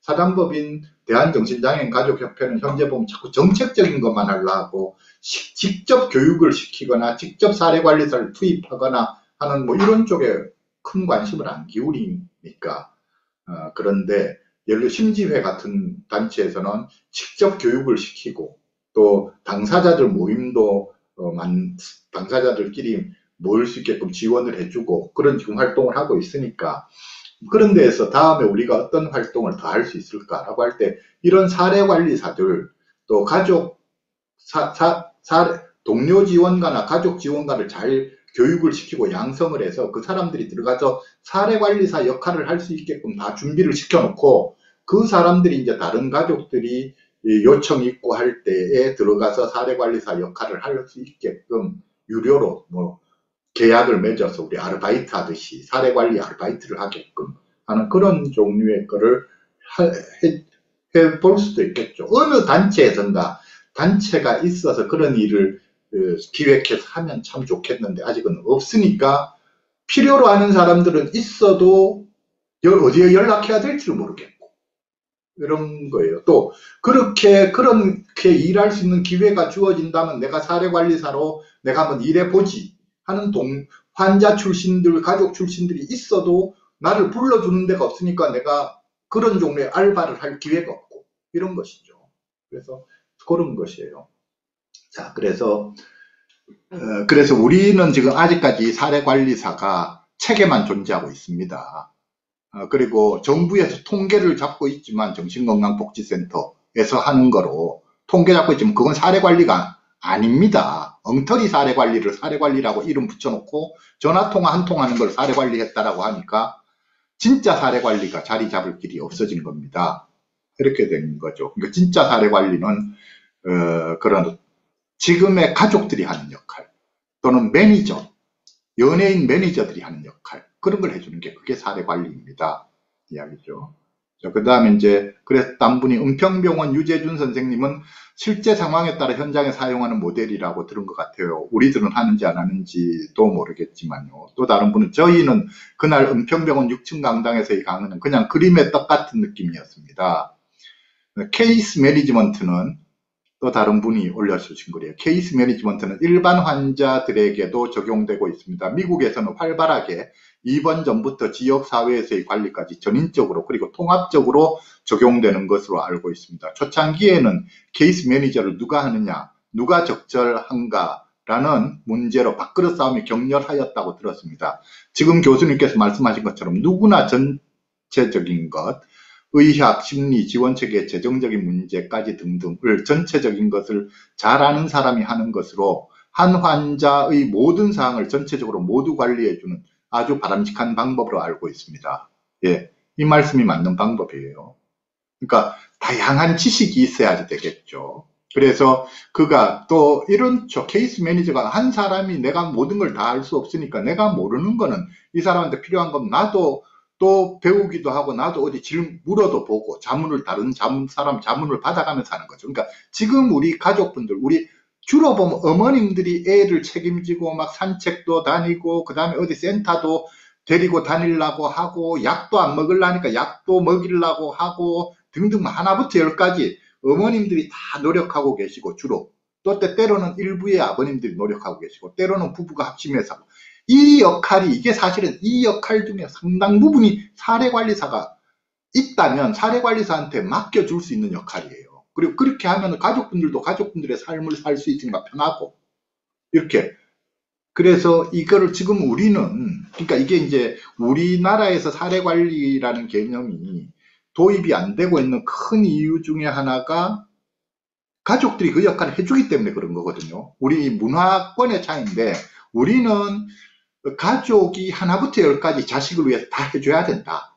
S1: 사단법인 대한정신장애인 가족협회는 현재 보면 자꾸 정책적인 것만 하려고 직접 교육을 시키거나 직접 사례관리사를 투입하거나 하는 뭐 이런 쪽에 큰 관심을 안 기울이니까 어, 그런데 예를 들어 심지회 같은 단체에서는 직접 교육을 시키고 또 당사자들 모임도 어, 만, 당사자들끼리 모일 수 있게끔 지원을 해주고 그런 지금 활동을 하고 있으니까 그런 데에서 다음에 우리가 어떤 활동을 더 할 수 있을까라고 할 때 이런 사례 관리사들 또 가족 사, 사, 사, 동료 지원가나 가족 지원가를 잘 교육을 시키고 양성을 해서 그 사람들이 들어가서 사례관리사 역할을 할 수 있게끔 다 준비를 시켜놓고 그 사람들이 이제 다른 가족들이 요청이 있고 할 때에 들어가서 사례관리사 역할을 할 수 있게끔 유료로 뭐 계약을 맺어서 우리 아르바이트 하듯이 사례 관리 아르바이트를 하게끔 하는 그런 종류의 거를 해 볼 수도 있겠죠. 어느 단체에선가 단체가 있어서 그런 일을 그 기획해서 하면 참 좋겠는데 아직은 없으니까 필요로 하는 사람들은 있어도 어디에 연락해야 될지 를 모르겠고 이런 거예요. 또 그렇게 그렇게 일할 수 있는 기회가 주어진다면 내가 사례 관리사로 내가 한번 일해 보지 하는 동 환자 출신들 가족 출신들이 있어도 나를 불러주는 데가 없으니까 내가 그런 종류의 알바를 할 기회가 없고 이런 것이죠. 그래서 그런 것이에요. 자 그래서 어, 그래서 우리는 지금 아직까지 사례관리사가 책에만 존재하고 있습니다. 어, 그리고 정부에서 통계를 잡고 있지만 정신건강복지센터에서 하는 거로 통계 잡고 있지만 그건 사례관리가 아닙니다. 엉터리 사례관리를 사례관리라고 이름 붙여놓고 전화통화 한 통 하는 걸 사례관리했다라고 하니까 진짜 사례관리가 자리 잡을 길이 없어진 겁니다. 이렇게 된 거죠. 그러니까 진짜 사례관리는 어, 그런 지금의 가족들이 하는 역할 또는 매니저, 연예인 매니저들이 하는 역할 그런 걸 해주는 게 그게 사례관리입니다. 이야기죠. 그 다음에 이제 그랬던 분이 은평병원 유재준 선생님은 실제 상황에 따라 현장에 사용하는 모델이라고 들은 것 같아요. 우리들은 하는지 안 하는지도 모르겠지만요. 또 다른 분은 저희는 그날 은평병원 6층 강당에서의 강의는 그냥 그림의 떡 같은 느낌이었습니다. case management는 또 다른 분이 올려주신 거예요. case management는 일반 환자들에게도 적용되고 있습니다. 미국에서는 활발하게 입원 전부터 지역사회에서의 관리까지 전인적으로 그리고 통합적으로 적용되는 것으로 알고 있습니다. 초창기에는 case manager를 누가 하느냐, 누가 적절한가 라는 문제로 밥그릇 싸움이 격렬하였다고 들었습니다. 지금 교수님께서 말씀하신 것처럼 누구나 전체적인 것, 의학, 심리, 지원체계, 재정적인 문제까지 등등을 전체적인 것을 잘 아는 사람이 하는 것으로 한 환자의 모든 사항을 전체적으로 모두 관리해주는 아주 바람직한 방법으로 알고 있습니다. 예, 이 말씀이 맞는 방법이에요. 그러니까 다양한 지식이 있어야지 되겠죠. 그래서 그가 또 이런 저 case manager가 한 사람이 내가 모든 걸 다 알 수 없으니까 내가 모르는 거는 이 사람한테 필요한 건 나도 또 배우기도 하고 나도 어디 질 물어도 보고 자문을 다른 자문 사람 자문을 받아가면서 하는 거죠. 그러니까 지금 우리 가족분들 우리 주로 보면 어머님들이 애를 책임지고 막 산책도 다니고 그 다음에 어디 센터도 데리고 다니려고 하고 약도 안 먹으려니까 약도 먹이려고 하고 등등 하나부터 열까지 어머님들이 다 노력하고 계시고 주로 또 때때로는 일부의 아버님들이 노력하고 계시고 때로는 부부가 합심해서 이 역할이 이게 사실은 이 역할 중에 상당 부분이 사례관리사가 있다면 사례관리사한테 맡겨줄 수 있는 역할이에요. 그리고 그렇게 하면 가족분들도 가족분들의 삶을 살 수 있으니까 편하고 이렇게 그래서 이거를 지금 우리는 그러니까 이게 이제 우리나라에서 사례관리라는 개념이 도입이 안 되고 있는 큰 이유 중에 하나가 가족들이 그 역할을 해주기 때문에 그런 거거든요. 우리 문화권의 차이인데 우리는 가족이 하나부터 열까지 자식을 위해서 다 해줘야 된다.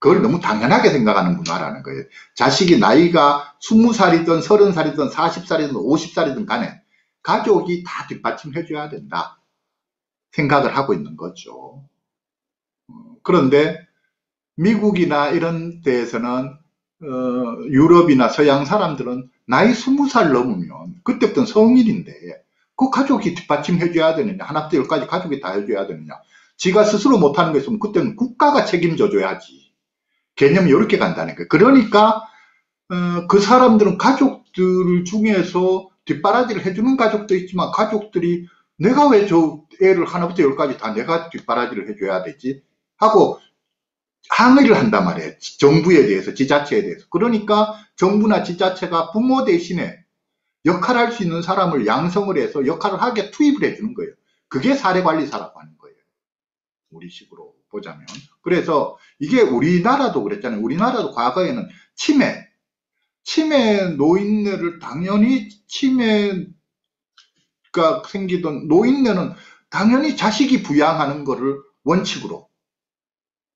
S1: 그걸 너무 당연하게 생각하는 문화라는 거예요. 자식이 나이가 20살이든 30살이든 40살이든 50살이든 간에 가족이 다 뒷받침해 줘야 된다. 생각을 하고 있는 거죠. 어, 그런데 미국이나 이런 데에서는 어, 유럽이나 서양 사람들은 나이 20살 넘으면 그때부터는 성인인데 그 가족이 뒷받침해 줘야 되느냐 하나부터 열까지 가족이 다 해줘야 되느냐 지가 스스로 못하는 게 있으면 그때는 국가가 책임져 줘야지 개념이 이렇게 간다는 거예요. 그러니까 어, 그 사람들은 가족들 중에서 뒷바라지를 해주는 가족도 있지만 가족들이 내가 왜 저 애를 하나부터 열까지 다 내가 뒷바라지를 해줘야 되지? 하고 항의를 한단 말이에요. 정부에 대해서, 지자체에 대해서. 그러니까 정부나 지자체가 부모 대신에 역할할 수 있는 사람을 양성을 해서 역할을 하게 투입을 해주는 거예요. 그게 사례관리사라고 하는 거예요. 우리식으로 보자면. 그래서 이게 우리나라도 그랬잖아요. 우리나라도 과거에는 치매, 치매 노인네를 당연히 치매가 생기던 노인네는 당연히 자식이 부양하는 거를 원칙으로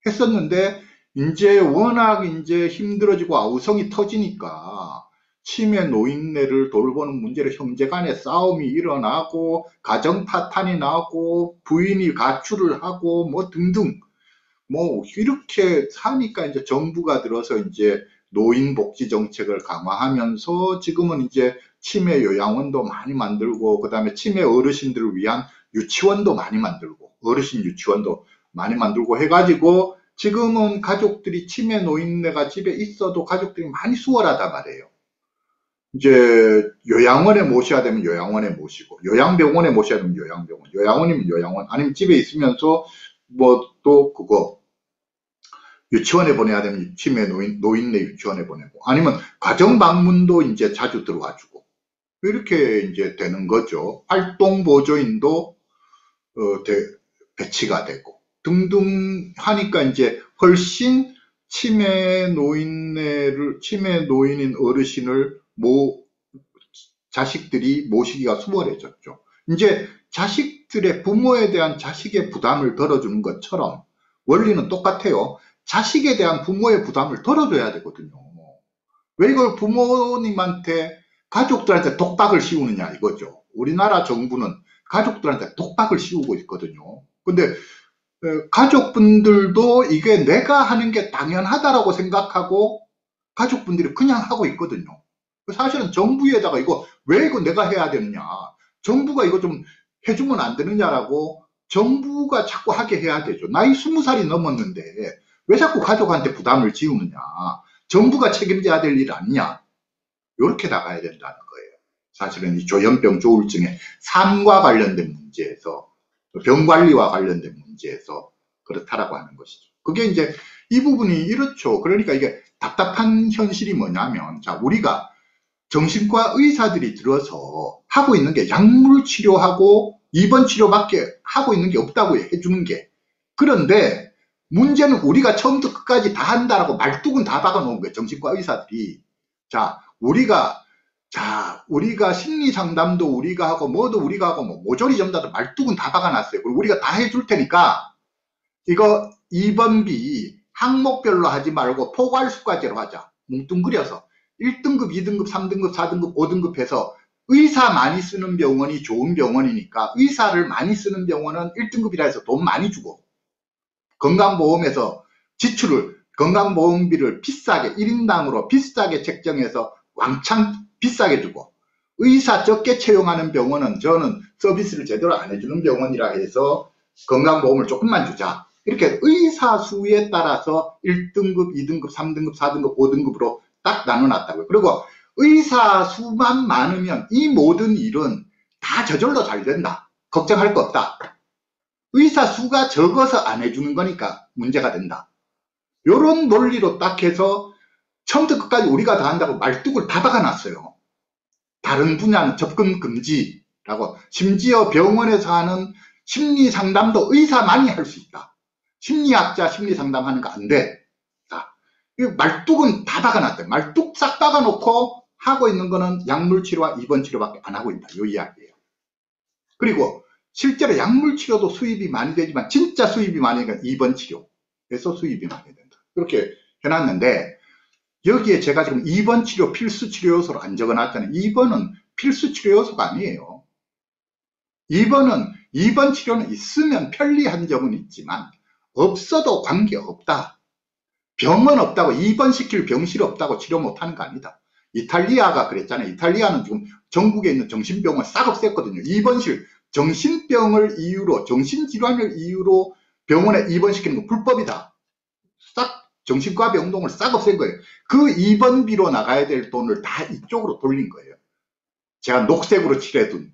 S1: 했었는데 이제 워낙 이제 힘들어지고 아우성이 터지니까 치매 노인네를 돌보는 문제로 형제간에 싸움이 일어나고 가정 파탄이 나고 부인이 가출을 하고 뭐 등등 뭐 이렇게 사니까 이제 정부가 들어서 이제 노인 복지 정책을 강화하면서 지금은 이제 치매 요양원도 많이 만들고 그다음에 치매 어르신들을 위한 유치원도 많이 만들고 어르신 유치원도 많이 만들고 해가지고 지금은 가족들이 치매 노인네가 집에 있어도 가족들이 많이 수월하단 말이에요. 이제 요양원에 모셔야 되면 요양원에 모시고 요양병원에 모셔야 되면 요양병원 요양원이면 요양원 아니면 집에 있으면서 뭐또 그거 유치원에 보내야 되면 치매 노인, 노인네 유치원에 보내고 아니면 가정 방문도 이제 자주 들어와 주고 이렇게 이제 되는 거죠. 활동 보조인도 어, 대, 배치가 되고 등등 하니까 이제 훨씬 치매 노인네를 치매 노인인 어르신을 모 자식들이 모시기가 수월해졌죠. 이제 자식 들의 부모에 대한 자식의 부담을 덜어주는 것처럼 원리는 똑같아요. 자식에 대한 부모의 부담을 덜어줘야 되거든요. 왜 이걸 부모님한테 가족들한테 독박을 씌우느냐 이거죠. 우리나라 정부는 가족들한테 독박을 씌우고 있거든요. 근데 어, 가족분들도 이게 내가 하는 게 당연하다라고 생각하고 가족분들이 그냥 하고 있거든요. 사실은 정부에다가 이거 왜 이거 내가 해야 되느냐. 정부가 이거 좀 해주면 안 되느냐라고 정부가 자꾸 하게 해야 되죠. 나이 스무 살이 넘었는데 왜 자꾸 가족한테 부담을 지우느냐. 정부가 책임져야 될 일 아니냐. 이렇게 나가야 된다는 거예요. 사실은 이 조현병 조울증의 삶과 관련된 문제에서 병 관리와 관련된 문제에서 그렇다라고 하는 것이죠. 그게 이제 이 부분이 이렇죠. 그러니까 이게 답답한 현실이 뭐냐면 자 우리가 정신과 의사들이 들어서 하고 있는 게 약물 치료하고 입원 치료밖에 하고 있는 게 없다고 해주는 게 그런데 문제는 우리가 처음부터 끝까지 다 한다라고 말뚝은 다 박아놓은 거예요. 정신과 의사들이. 자, 우리가 자, 우리가 심리 상담도 우리가 하고 뭐도 우리가 하고 뭐 모조리 전부 다 말뚝은 다 박아놨어요. 그리고 우리가 다 해줄 테니까 이거 2번비 항목별로 하지 말고 포괄수까지로 하자. 뭉뚱그려서 1등급, 2등급, 3등급, 4등급, 5등급 해서 의사 많이 쓰는 병원이 좋은 병원이니까 의사를 많이 쓰는 병원은 1등급이라 해서 돈 많이 주고 건강보험에서 지출을 건강보험비를 비싸게 1인당으로 비싸게 책정해서 왕창 비싸게 주고 의사 적게 채용하는 병원은 저는 서비스를 제대로 안 해주는 병원이라 해서 건강보험을 조금만 주자. 이렇게 의사 수에 따라서 1등급, 2등급, 3등급, 4등급, 5등급으로 딱 나눠놨다고요. 그리고 의사 수만 많으면 이 모든 일은 다 저절로 잘 된다. 걱정할 거 없다. 의사 수가 적어서 안 해주는 거니까 문제가 된다. 요런 논리로 딱 해서 처음부터 끝까지 우리가 다 한다고 말뚝을 다 박아놨어요. 다른 분야는 접근 금지라고 심지어 병원에서 하는 심리 상담도 의사만이 할 수 있다. 심리학자 심리 상담하는 거 안 돼. 말뚝은 다 박아놨대. 말뚝 싹 박아놓고 하고 있는 거는 약물 치료와 입원 치료밖에 안 하고 있다. 이 이야기예요. 그리고 실제로 약물 치료도 수입이 많이 되지만 진짜 수입이 많이 되니까 입원 치료에서 수입이 많이 된다. 그렇게 해놨는데 여기에 제가 지금 입원 치료 필수 치료 요소로 안 적어놨잖아요. 입원은 필수 치료 요소가 아니에요. 입원은 입원 치료는 있으면 편리한 점은 있지만 없어도 관계없다. 병은 없다고 입원시킬 병실 없다고 치료 못하는 거 아니다. 이탈리아가 그랬잖아요. 이탈리아는 지금 전국에 있는 정신병원 싹 없앴거든요. 입원실 정신병을 이유로 정신질환을 이유로 병원에 입원시키는 거 불법이다. 싹 정신과 병동을 싹 없앤 거예요. 그 입원비로 나가야 될 돈을 다 이쪽으로 돌린 거예요. 제가 녹색으로 칠해둔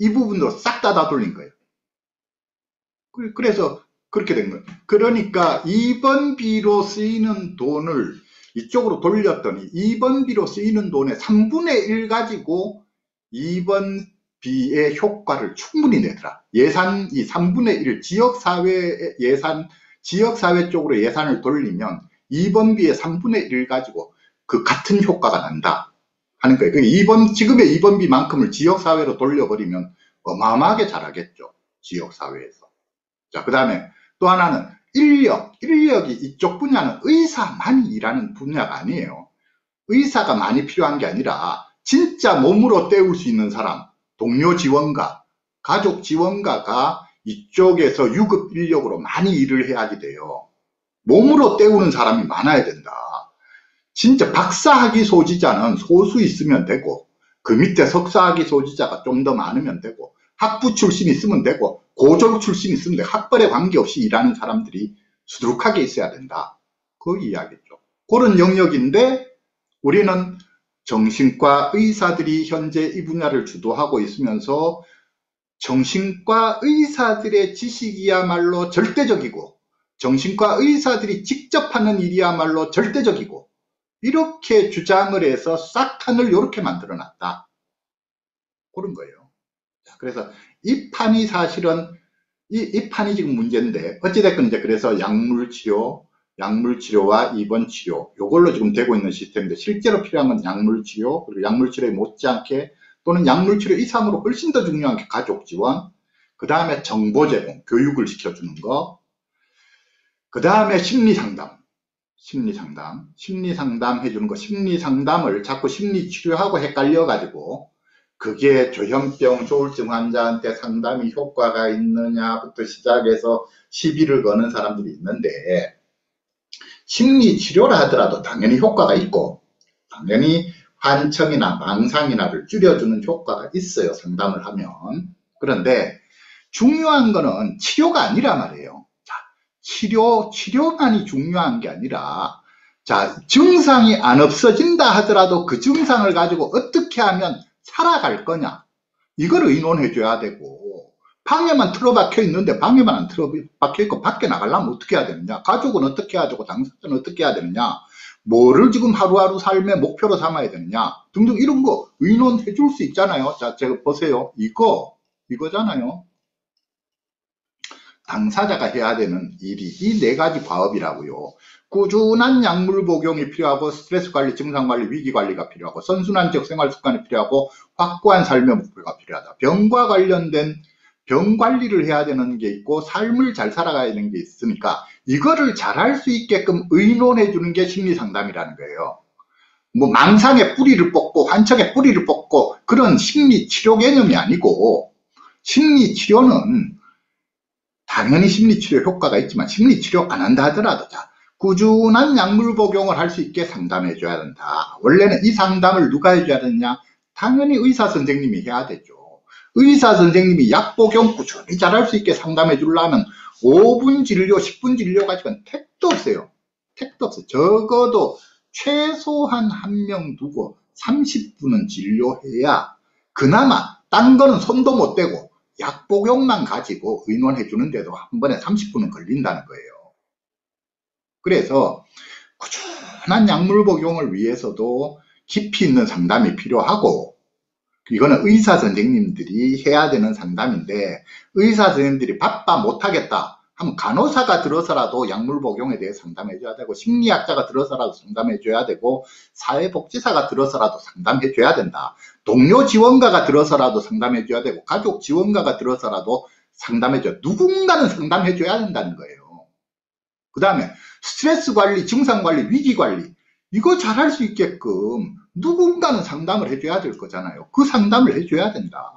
S1: 이 부분으로 싹 다 다 돌린 거예요. 그래서 그렇게 된 거예요. 그러니까 입원비로 쓰이는 돈을 이쪽으로 돌렸더니 입원비로 쓰이는 돈의 3분의 1 가지고 입원비의 효과를 충분히 내더라. 예산이 3분의 1 지역사회 예산 지역사회 쪽으로 예산을 돌리면 입원비의 3분의 1 가지고 그 같은 효과가 난다 하는 거예요. 그 입원 지금의 입원비만큼을 지역사회로 돌려버리면 어마어마하게 잘하겠죠. 지역사회에서. 자, 그 다음에 또 하나는 인력, 인력이 이쪽 분야는 의사만이 일하는 분야가 아니에요. 의사가 많이 필요한 게 아니라 진짜 몸으로 때울 수 있는 사람, 동료 지원가, 가족 지원가가 이쪽에서 유급 인력으로 많이 일을 해야지 돼요. 몸으로 때우는 사람이 많아야 된다. 진짜 박사학위 소지자는 소수 있으면 되고 그 밑에 석사학위 소지자가 좀 더 많으면 되고 학부 출신 있으면 되고 고졸 출신 있으면 되고 학벌에 관계없이 일하는 사람들이 수두룩하게 있어야 된다. 그 이야기죠. 그런 영역인데 우리는 정신과 의사들이 현재 이 분야를 주도하고 있으면서 정신과 의사들의 지식이야말로 절대적이고 정신과 의사들이 직접 하는 일이야말로 절대적이고 이렇게 주장을 해서 싹탄을 이렇게 만들어 놨다. 그런 거예요. 그래서 이 판이 사실은 이, 이 판이 지금 문제인데 어찌됐건 이제 그래서 약물 치료, 약물 치료와 입원 치료 요걸로 지금 되고 있는 시스템인데 실제로 필요한 건 약물 치료 그리고 약물 치료에 못지않게 또는 약물 치료 이상으로 훨씬 더 중요한 게 가족 지원 그 다음에 정보 제공, 교육을 시켜주는 거, 그 다음에 심리 상담, 심리 상담, 심리 상담 해주는 거, 심리 상담을 자꾸 심리 치료하고 헷갈려 가지고 그게 조현병 조울증 환자한테 상담이 효과가 있느냐부터 시작해서 시비를 거는 사람들이 있는데 심리 치료를 하더라도 당연히 효과가 있고 당연히 환청이나 망상이나를 줄여주는 효과가 있어요 상담을 하면. 그런데 중요한 거는 치료가 아니라 말이에요. 자, 치료 치료만이 중요한 게 아니라 자 증상이 안 없어진다 하더라도 그 증상을 가지고 어떻게 하면 살아갈 거냐? 이걸 의논해 줘야 되고 방에만 틀어박혀 있는데 방에만 안 틀어박혀 있고 밖에 나가려면 어떻게 해야 되느냐? 가족은 어떻게 해야 되고 당사자는 어떻게 해야 되느냐? 뭐를 지금 하루하루 삶의 목표로 삼아야 되느냐? 등등 이런 거 의논해 줄 수 있잖아요. 자 제가 보세요. 이거 이거잖아요. 당사자가 해야 되는 일이 이 네 가지 과업이라고요 꾸준한 약물 복용이 필요하고 스트레스 관리, 증상 관리, 위기 관리가 필요하고 선순환적 생활 습관이 필요하고 확고한 삶의 목표가 필요하다. 병과 관련된 병 관리를 해야 되는 게 있고 삶을 잘 살아가야 되는 게 있으니까 이거를 잘할 수 있게끔 의논해 주는 게 심리 상담이라는 거예요. 뭐 망상의 뿌리를 뽑고 환청의 뿌리를 뽑고 그런 심리 치료 개념이 아니고 심리 치료는 당연히 심리 치료 효과가 있지만 심리 치료 안 한다 하더라도 자 꾸준한 약물 복용을 할 수 있게 상담해 줘야 된다. 원래는 이 상담을 누가 해줘야 되느냐? 당연히 의사 선생님이 해야 되죠. 의사 선생님이 약 복용 꾸준히 잘할 수 있게 상담해 주려면 5분 진료, 10분 진료 가지고는 택도 없어요. 택도 없어요. 적어도 최소한 한 명 두고 30분은 진료해야 그나마 딴 거는 손도 못 대고 약 복용만 가지고 의논해 주는데도 한 번에 30분은 걸린다는 거예요. 그래서 꾸준한 약물 복용을 위해서도 깊이 있는 상담이 필요하고 이거는 의사 선생님들이 해야 되는 상담인데 의사 선생님들이 바빠 못하겠다 하면 간호사가 들어서라도 약물 복용에 대해 상담해 줘야 되고 심리학자가 들어서라도 상담해 줘야 되고 사회복지사가 들어서라도 상담해 줘야 된다. 동료 지원가가 들어서라도 상담해 줘야 되고 가족 지원가가 들어서라도 상담해 줘. 누군가는 상담해 줘야 된다는 거예요 그 다음에 스트레스 관리, 증상 관리, 위기 관리 이거 잘할 수 있게끔 누군가는 상담을 해줘야 될 거잖아요. 그 상담을 해줘야 된다.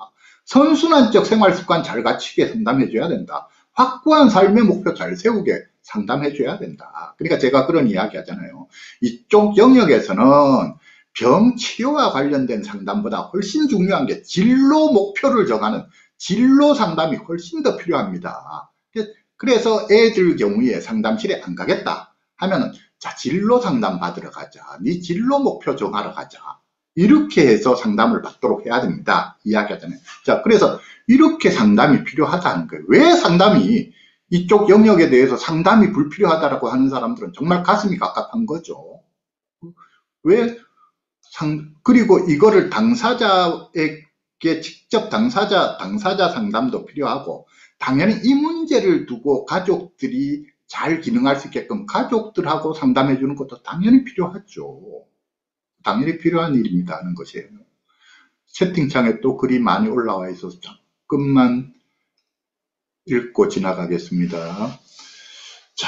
S1: 선순환적 생활 습관 잘 갖추게 상담해줘야 된다. 확고한 삶의 목표 잘 세우게 상담해줘야 된다. 그러니까 제가 그런 이야기 하잖아요. 이쪽 영역에서는 병 치료와 관련된 상담보다 훨씬 중요한 게 진로 목표를 정하는 진로 상담이 훨씬 더 필요합니다. 그래서 애들 경우에 상담실에 안 가겠다 하면은 자 진로 상담 받으러 가자. 네 진로 목표 정하러 가자. 이렇게 해서 상담을 받도록 해야 됩니다. 이야기하잖아요 자 그래서 이렇게 상담이 필요하다는 거예요. 왜 상담이 이쪽 영역에 대해서 상담이 불필요하다라고 하는 사람들은 정말 가슴이 갑갑한 거죠? 왜 상, 그리고 이거를 당사자에게 직접 당사자 당사자 상담도 필요하고 당연히 이 문제를 두고 가족들이 잘 기능할 수 있게끔 가족들하고 상담해 주는 것도 당연히 필요하죠. 당연히 필요한 일입니다 하는 것이에요. 채팅창에 또 글이 많이 올라와 있어서 조금만 읽고 지나가겠습니다. 자,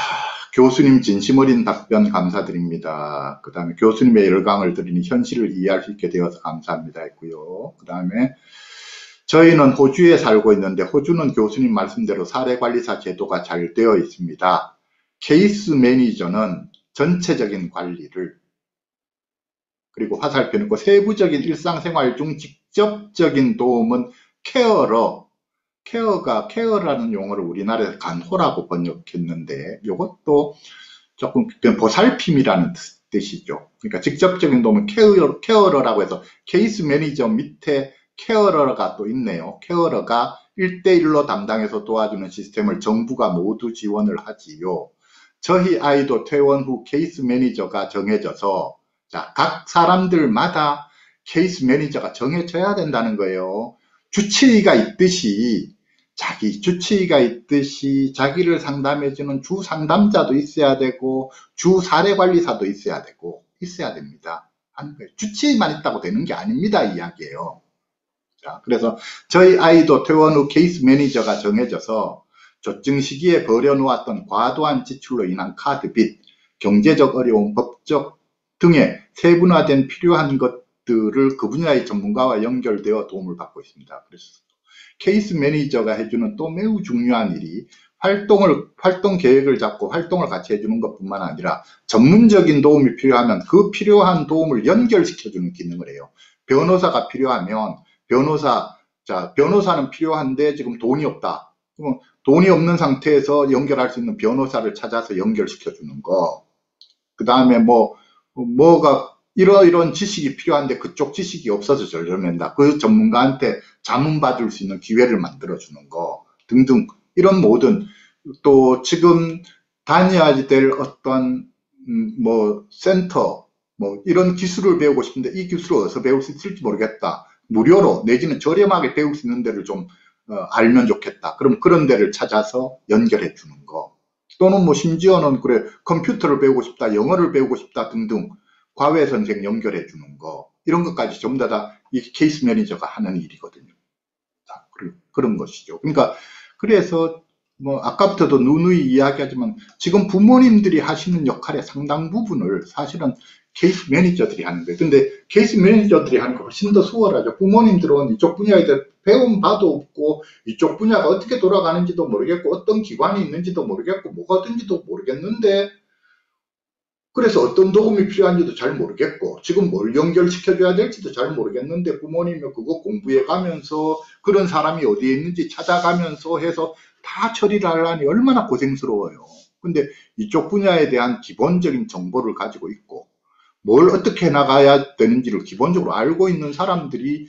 S1: 교수님 진심 어린 답변 감사드립니다. 그 다음에 교수님의 열강을 들으니 현실을 이해할 수 있게 되어서 감사합니다 했고요. 그 다음에 저희는 호주에 살고 있는데 호주는 교수님 말씀대로 사례관리사 제도가 잘 되어 있습니다. case manager는 전체적인 관리를 그리고 화살표는 세부적인 일상생활 중 직접적인 도움은 carer care가 care라는 용어를 우리나라에서 간호라고 번역했는데 이것도 조금 보살핌이라는 뜻이죠. 그러니까 직접적인 도움은 care, carer라고 해서 case manager 밑에 carer가 또 있네요. carer가 1대1로 담당해서 도와주는 시스템을 정부가 모두 지원을 하지요. 저희 아이도 퇴원 후 case manager가 정해져서 자, 각 사람들마다 case manager가 정해져야 된다는 거예요. 주치의가 있듯이 자기 주치의가 있듯이 자기를 상담해주는 주 상담자도 있어야 되고 주 사례 관리사도 있어야 되고 있어야 됩니다. 주치의만 있다고 되는 게 아닙니다. 이야기예요. 자, 그래서 저희 아이도 퇴원 후 case manager가 정해져서 조증 시기에 벌여놓았던 과도한 지출로 인한 카드 빚, 경제적 어려움, 법적 등의 세분화된 필요한 것들을 그 분야의 전문가와 연결되어 도움을 받고 있습니다. 그래서 case manager가 해주는 또 매우 중요한 일이 활동을, 활동 계획을 잡고 활동을 같이 해주는 것 뿐만 아니라 전문적인 도움이 필요하면 그 필요한 도움을 연결시켜주는 기능을 해요. 변호사가 필요하면 변호사, 자, 변호사는 필요한데 지금 돈이 없다. 그럼 돈이 없는 상태에서 연결할 수 있는 변호사를 찾아서 연결시켜 주는 거. 그 다음에 뭐, 뭐가 이러이런 지식이 필요한데 그쪽 지식이 없어서 절절맨다. 그 전문가한테 자문 받을 수 있는 기회를 만들어 주는 거 등등 이런 모든 또 지금 다녀야 될 어떤 음, 뭐 센터 뭐 이런 기술을 배우고 싶은데 이 기술을 어디서 배울 수 있을지 모르겠다. 무료로 내지는 저렴하게 배울 수 있는 데를 좀 어, 알면 좋겠다. 그럼 그런 데를 찾아서 연결해 주는 거. 또는 뭐 심지어는 그래 컴퓨터를 배우고 싶다, 영어를 배우고 싶다 등등 과외 선생 연결해 주는 거 이런 것까지 전부 다 이 case manager가 하는 일이거든요. 자, 그런 것이죠. 그러니까 그래서 뭐 아까부터도 누누이 이야기하지만 지금 부모님들이 하시는 역할의 상당 부분을 사실은 케이스 매니저들이 하는 거예요. 근데 케이스 매니저들이 하는 거 훨씬 더 수월하죠. 부모님들은 이쪽 분야에 대해 배운 바도 없고 이쪽 분야가 어떻게 돌아가는지도 모르겠고 어떤 기관이 있는지도 모르겠고 뭐가 든지도 모르겠는데 그래서 어떤 도움이 필요한지도 잘 모르겠고 지금 뭘 연결시켜줘야 될지도 잘 모르겠는데 부모님이 그거 공부해 가면서 그런 사람이 어디에 있는지 찾아가면서 해서 다 처리를 하려니 얼마나 고생스러워요. 근데 이쪽 분야에 대한 기본적인 정보를 가지고 있고 뭘 어떻게 나가야 되는지를 기본적으로 알고 있는 사람들이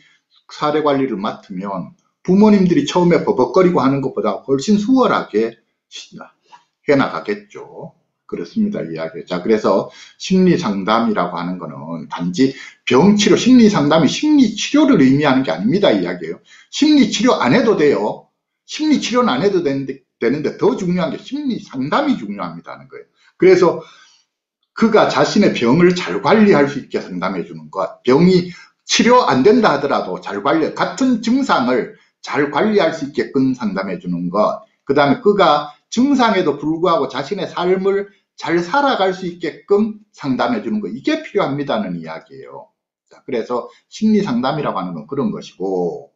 S1: 사례 관리를 맡으면 부모님들이 처음에 버벅거리고 하는 것보다 훨씬 수월하게 해나가겠죠. 그렇습니다. 이야기. 자, 그래서 심리 상담이라고 하는 거는 단지 병 치료, 심리 상담이 심리 치료를 의미하는 게 아닙니다. 이야기예요. 심리 치료 안 해도 돼요. 심리 치료는 안 해도 되는데, 되는데 더 중요한 게 심리 상담이 중요합니다. 는 거예요. 그래서 그가 자신의 병을 잘 관리할 수 있게 상담해 주는 것. 병이 치료 안 된다 하더라도 잘 관리, 같은 증상을 잘 관리할 수 있게끔 상담해 주는 것. 그 다음에 그가 증상에도 불구하고 자신의 삶을 잘 살아갈 수 있게끔 상담해 주는 것. 이게 필요합니다는 이야기예요. 자, 그래서 심리 상담이라고 하는 건 그런 것이고,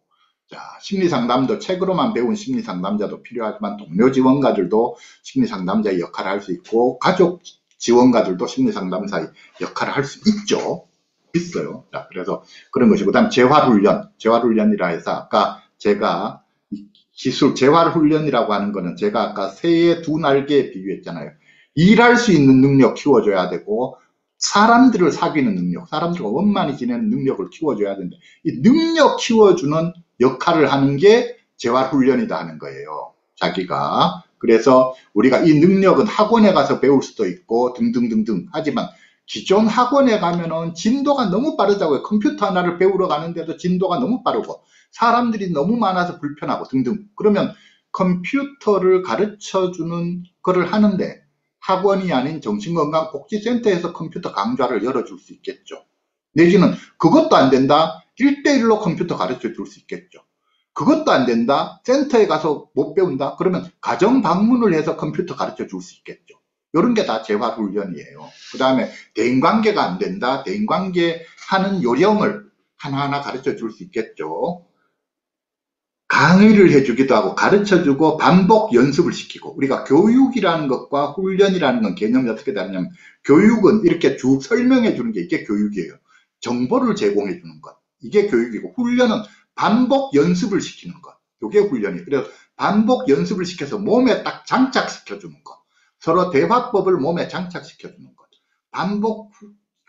S1: 자, 심리 상담도 책으로만 배운 심리 상담자도 필요하지만 동료 지원가들도 심리 상담자의 역할을 할 수 있고, 가족 지원가들도 심리상담사의 역할을 할 수 있죠. 있어요. 자, 그래서 그런 것이고, 그 다음 재활훈련. 재활훈련이라 해서 아까 제가 기술 재활훈련이라고 하는 거는 제가 아까 새의 두 날개에 비유했잖아요. 일할 수 있는 능력 키워줘야 되고, 사람들을 사귀는 능력, 사람들과 원만히 지내는 능력을 키워줘야 되는데, 이 능력 키워주는 역할을 하는 게 재활훈련이다 하는 거예요. 자기가 그래서 우리가 이 능력은 학원에 가서 배울 수도 있고 등등등등 하지만 기존 학원에 가면은 진도가 너무 빠르다고요. 컴퓨터 하나를 배우러 가는데도 진도가 너무 빠르고 사람들이 너무 많아서 불편하고 등등. 그러면 컴퓨터를 가르쳐 주는 거를 하는데 학원이 아닌 정신건강복지센터에서 컴퓨터 강좌를 열어줄 수 있겠죠. 내지는 그것도 안 된다. 1대1로 컴퓨터 가르쳐 줄 수 있겠죠. 그것도 안 된다. 센터에 가서 못 배운다. 그러면 가정 방문을 해서 컴퓨터 가르쳐 줄 수 있겠죠. 이런 게 다 재활훈련이에요. 그 다음에 대인관계가 안 된다. 대인관계 하는 요령을 하나하나 가르쳐 줄 수 있겠죠. 강의를 해주기도 하고 가르쳐주고 반복 연습을 시키고 우리가 교육이라는 것과 훈련이라는 건 개념이 어떻게 다르냐면 교육은 이렇게 쭉 설명해 주는 게 이게 교육이에요. 정보를 제공해 주는 것. 이게 교육이고 훈련은 반복 연습을 시키는 것. 이게 훈련이. 그래서 반복 연습을 시켜서 몸에 딱 장착시켜주는 것. 서로 대화법을 몸에 장착시켜주는 것. 반복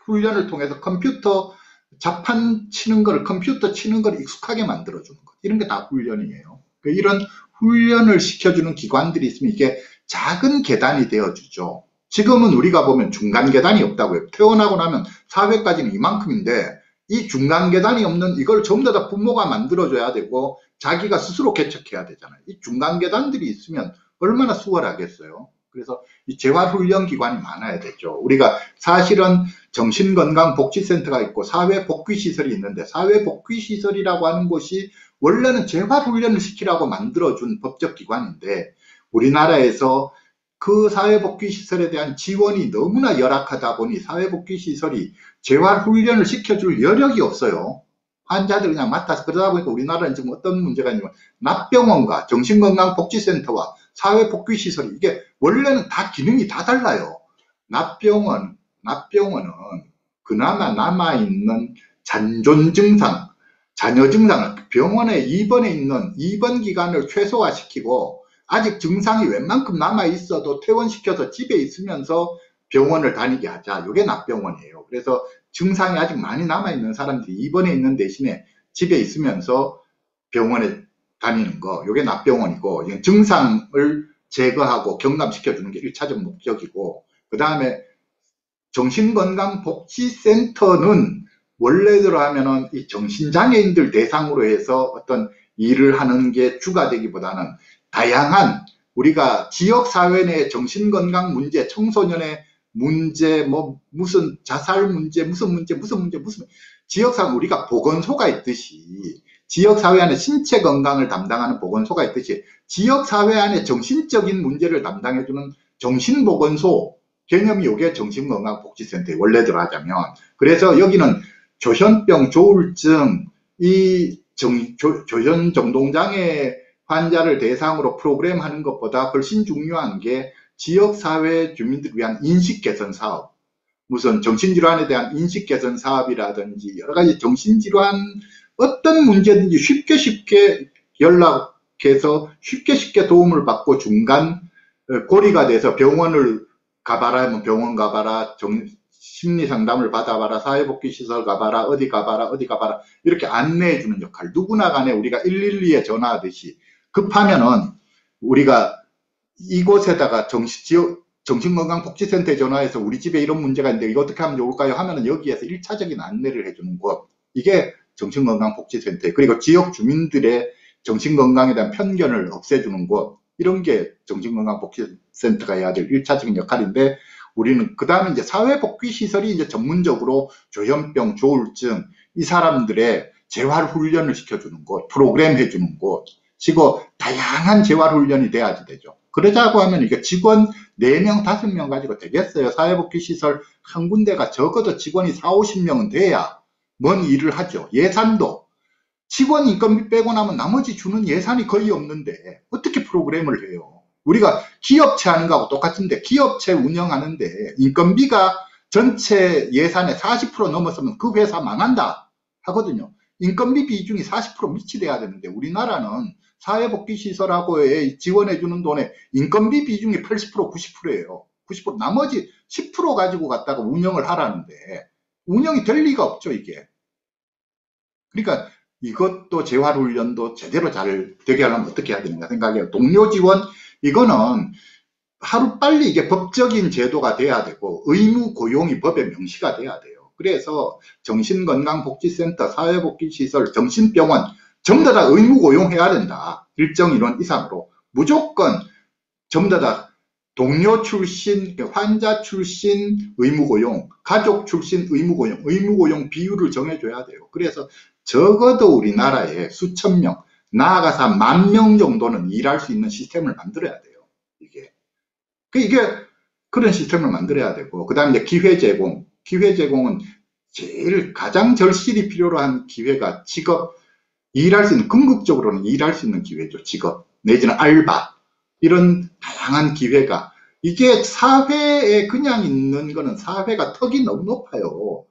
S1: 훈련을 통해서 컴퓨터 자판 치는 걸, 컴퓨터 치는 걸 익숙하게 만들어주는 것. 이런 게 다 훈련이에요. 그 이런 훈련을 시켜주는 기관들이 있으면 이게 작은 계단이 되어주죠. 지금은 우리가 보면 중간 계단이 없다고요. 태어나고 나면 사회까지는 이만큼인데 이 중간 계단이 없는 이걸 전부 다 부모가 만들어줘야 되고 자기가 스스로 개척해야 되잖아요. 이 중간 계단들이 있으면 얼마나 수월하겠어요. 그래서 이 재활훈련 기관이 많아야 되죠. 우리가 사실은 정신건강복지센터가 있고 사회복귀시설이 있는데 사회복귀시설이라고 하는 곳이 원래는 재활훈련을 시키라고 만들어준 법적 기관인데 우리나라에서 그 사회복귀시설에 대한 지원이 너무나 열악하다 보니 사회복귀시설이 재활훈련을 시켜줄 여력이 없어요. 환자들 그냥 맡아서 그러다 보니까 우리나라는 지금 어떤 문제가 있냐면 납병원과 정신건강복지센터와 사회복귀시설이 이게 원래는 다 기능이 다 달라요. 납병원, 납병원은 그나마 남아있는 잔존 증상, 잔여 증상을 병원에 입원해 있는 입원 기간을 최소화시키고 아직 증상이 웬만큼 남아 있어도 퇴원시켜서 집에 있으면서 병원을 다니게 하자. 이게 납병원이에요. 그래서 증상이 아직 많이 남아 있는 사람들이 입원해 있는 대신에 집에 있으면서 병원에 다니는 거. 이게 납병원이고 증상을 제거하고 경감시켜 주는 게 1차적 목적이고 그 다음에 정신건강복지센터는 원래대로 하면은 이 정신장애인들 대상으로 해서 어떤 일을 하는 게 주가 되기보다는 다양한 우리가 지역사회 내 정신건강 문제, 청소년의 문제, 뭐 무슨 자살 문제, 무슨 문제, 무슨 문제, 무슨 지역사회 우리가 보건소가 있듯이 지역사회 안에 신체 건강을 담당하는 보건소가 있듯이 지역사회 안에 정신적인 문제를 담당해주는 정신보건소 개념이 이게 정신건강복지센터의 원래대로 하자면 그래서 여기는 조현병, 조울증, 이 정, 조, 조현정동장애 환자를 대상으로 프로그램 하는 것보다 훨씬 중요한 게 지역사회 주민들을 위한 인식 개선 사업, 무슨 정신질환에 대한 인식 개선 사업이라든지 여러 가지 정신질환 어떤 문제든지 쉽게 쉽게 연락해서 쉽게 쉽게 도움을 받고 중간 어, 고리가 돼서 병원을 가봐라 하면 병원 가봐라 정, 심리 상담을 받아봐라 사회복귀 시설 가봐라 어디 가봐라 어디 가봐라 이렇게 안내해 주는 역할. 누구나 간에 우리가 112에 전화하듯이 급하면은 우리가 이곳에다가 정신, 지역, 정신건강복지센터에 전화해서 우리 집에 이런 문제가 있는데 이거 어떻게 하면 좋을까요? 하면은 여기에서 1차적인 안내를 해주는 곳. 이게 정신건강복지센터. 그리고 지역 주민들의 정신건강에 대한 편견을 없애주는 곳. 이런 게 정신건강복지센터가 해야 될 1차적인 역할인데 우리는 그 다음에 이제 사회복귀시설이 이제 전문적으로 조현병, 조울증 이 사람들의 재활훈련을 시켜주는 곳, 프로그램 해주는 곳, 시고 다양한 재활 훈련이 돼야지 되죠. 그러자고 하면 이게 직원 4명, 5명 가지고 되겠어요. 사회복귀시설 한 군데가 적어도 직원이 4, 50명은 돼야 뭔 일을 하죠. 예산도 직원 인건비 빼고 나면 나머지 주는 예산이 거의 없는데 어떻게 프로그램을 해요. 우리가 기업체 하는 거하고 똑같은데 기업체 운영하는데 인건비가 전체 예산의 40% 넘었으면 그 회사 망한다 하거든요. 인건비 비중이 40% 미치 돼야 되는데 우리나라는 사회복귀시설하고 지원해주는 돈에 인건비 비중이 80% 90%예요. 90% 나머지 10% 가지고 갔다가 운영을 하라는데 운영이 될 리가 없죠 이게. 그러니까 이것도 재활훈련도 제대로 잘 되게 하려면 어떻게 해야 되는가 생각해요. 동료 지원 이거는 하루 빨리 이게 법적인 제도가 돼야 되고 의무 고용이 법에 명시가 돼야 돼요. 그래서 정신건강복지센터, 사회복귀시설, 정신병원 전부 다 의무 고용해야 된다. 일정 인원 이상으로. 무조건 전부 다 동료 출신, 환자 출신 의무 고용, 가족 출신 의무 고용, 의무 고용 비율을 정해줘야 돼요. 그래서 적어도 우리나라에 수천 명, 나아가서 만명 정도는 일할 수 있는 시스템을 만들어야 돼요. 이게. 그 이게 그런 시스템을 만들어야 되고, 그 다음에 기회 제공. 기회 제공은 제일 가장 절실히 필요로 한 기회가 직업, 일할 수 있는 궁극적으로는 일할 수 있는 기회죠. 직업 내지는 알바 이런 다양한 기회가 이게 사회에 그냥 있는 거는 사회가 턱이 너무 높아요.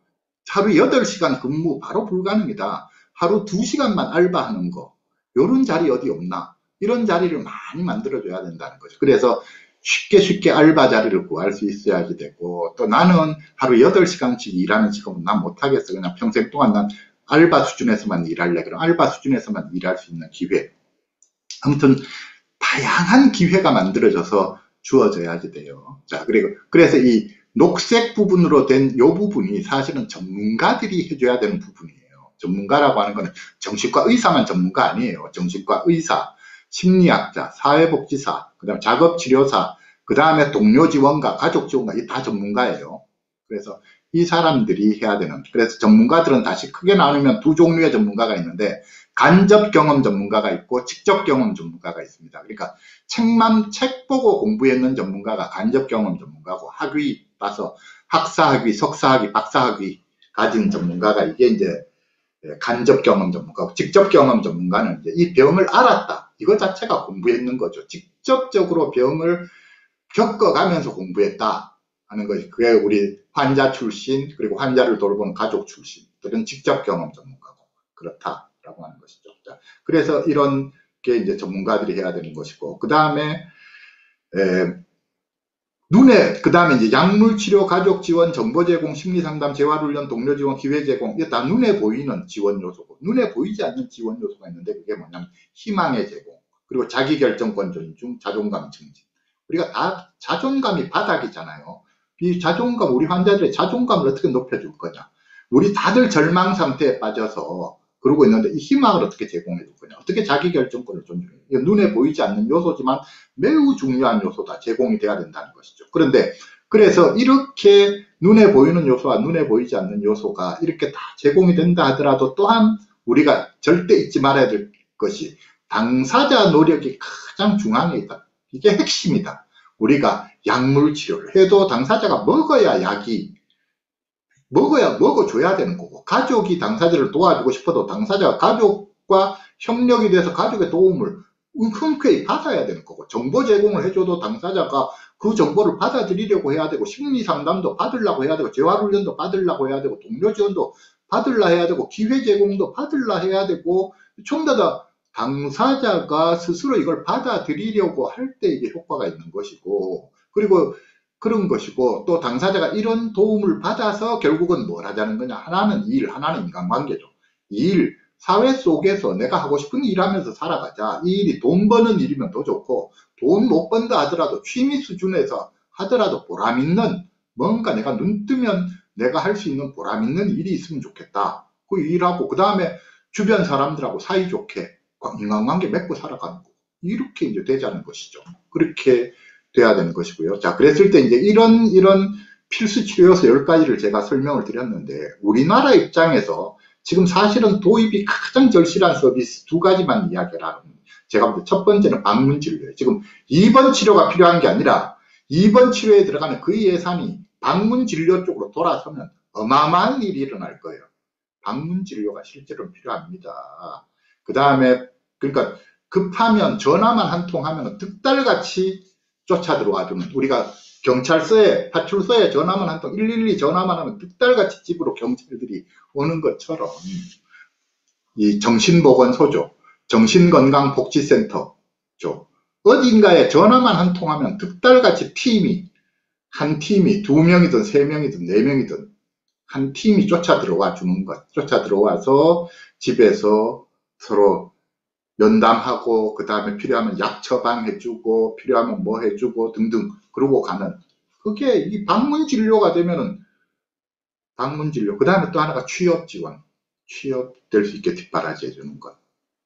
S1: 하루 8시간 근무 바로 불가능이다. 하루 2시간만 알바하는 거. 요런 자리 어디 없나? 이런 자리를 많이 만들어줘야 된다는 거죠. 그래서 쉽게 쉽게 알바 자리를 구할 수 있어야지 되고 또 나는 하루 8시간씩 일하는 직업은 난 못하겠어. 그냥 평생 동안 난 알바 수준에서만 일할래. 그럼 알바 수준에서만 일할 수 있는 기회. 아무튼 다양한 기회가 만들어져서 주어져야지 돼요. 자, 그리고 그래서 이 녹색 부분으로 된이 부분이 사실은 전문가들이 해줘야 되는 부분이에요. 전문가라고 하는 거는 정신과 의사만 전문가 아니에요. 정신과 의사, 심리학자, 사회복지사, 그 다음 작업치료사, 그 다음에 동료 지원가, 가족 지원가, 이 다 전문가예요. 그래서 이 사람들이 해야 되는, 그래서 전문가들은 다시 크게 나누면 두 종류의 전문가가 있는데, 간접 경험 전문가가 있고, 직접 경험 전문가가 있습니다. 그러니까 책만, 책 보고 공부했는 전문가가 간접 경험 전문가고, 학위 따서 학사학위, 석사학위, 박사학위 가진 전문가가 이게 이제 간접 경험 전문가고, 직접 경험 전문가는 이제 이 병을 알았다. 이것 자체가 공부했는 거죠. 직접적으로 병을 겪어가면서 공부했다 하는 것이 그게 우리 환자 출신 그리고 환자를 돌보는 가족 출신들은 직접 경험 전문가고 그렇다라고 하는 것이죠. 자, 그래서 이런 게 이제 전문가들이 해야 되는 것이고 그 다음에 눈에 그 다음에 이제 약물 치료, 가족 지원, 정보 제공, 심리 상담, 재활 훈련, 동료 지원, 기회 제공. 이게 다 눈에 보이는 지원 요소고 눈에 보이지 않는 지원 요소가 있는데 그게 뭐냐면 희망의 제공 그리고 자기 결정권 존중, 자존감 증진. 우리가 다 자존감이 바닥이잖아요. 이 자존감 우리 환자들의 자존감을 어떻게 높여줄 거냐. 우리 다들 절망 상태에 빠져서 그러고 있는데 이 희망을 어떻게 제공해 줄 거냐. 어떻게 자기 결정권을 존중해. 이게 눈에 보이지 않는 요소지만 매우 중요한 요소다. 제공이 돼야 된다는 것이죠. 그런데 그래서 이렇게 눈에 보이는 요소와 눈에 보이지 않는 요소가 이렇게 다 제공이 된다 하더라도 또한 우리가 절대 잊지 말아야 될 것이 당사자 노력이 가장 중앙에 있다. 이게 핵심이다. 우리가 약물 치료를 해도 당사자가 먹어야 약이 먹어야 먹어줘야 되는 거고 가족이 당사자를 도와주고 싶어도 당사자가 가족과 협력이 돼서 가족의 도움을 흔쾌히 받아야 되는 거고 정보 제공을 해줘도 당사자가 그 정보를 받아들이려고 해야 되고 심리 상담도 받으려고 해야 되고 재활훈련도 받으려고 해야 되고 동료 지원도 받으려 해야 되고 기회 제공도 받으려 해야 되고 전부 다 당사자가 스스로 이걸 받아들이려고 할 때 이게 효과가 있는 것이고 그리고 그런 것이고 또 당사자가 이런 도움을 받아서 결국은 뭘 하자는 거냐? 하나는 일 하나는 인간관계죠. 일 사회 속에서 내가 하고 싶은 일 하면서 살아가자. 이 일이 돈 버는 일이면 더 좋고 돈 못 번다 하더라도 취미 수준에서 하더라도 보람 있는 뭔가 내가 눈 뜨면 내가 할 수 있는 보람 있는 일이 있으면 좋겠다. 그 일하고 그 다음에 주변 사람들하고 사이좋게 인간관계 맺고 살아가는 거. 이렇게 이제 되자는 것이죠. 그렇게 돼야 되는 것이고요. 자, 그랬을 때 이제 이런, 이런 필수 치료 요소 10가지를 제가 설명을 드렸는데, 우리나라 입장에서 지금 사실은 도입이 가장 절실한 서비스 두 가지만 이야기를 하는 제가 볼 때 첫 번째는 방문 진료예요. 지금 2번 치료가 필요한 게 아니라 2번 치료에 들어가는 그 예산이 방문 진료 쪽으로 돌아서면 어마어마한 일이 일어날 거예요. 방문 진료가 실제로 필요합니다. 그 다음에 그러니까 급하면 전화만 한 통 하면 득달같이 쫓아 들어와 주면 우리가 경찰서에 파출소에 전화만 한 통 112 전화만 하면 득달같이 집으로 경찰들이 오는 것처럼 이 정신보건소죠. 정신건강복지센터 죠. 어딘가에 전화만 한 통 하면 득달같이 팀이 한 팀이 두 명이든 세 명이든 네 명이든 한 팀이 쫓아 들어와 주는 것 쫓아 들어와서 집에서 서로 면담하고 그 다음에 필요하면 약 처방해주고 필요하면 뭐 해주고 등등 그러고 가는 그게 이 방문 진료가 되면은 방문 진료 그 다음에 또 하나가 취업 지원 취업 될 수 있게 뒷바라지 해주는 것.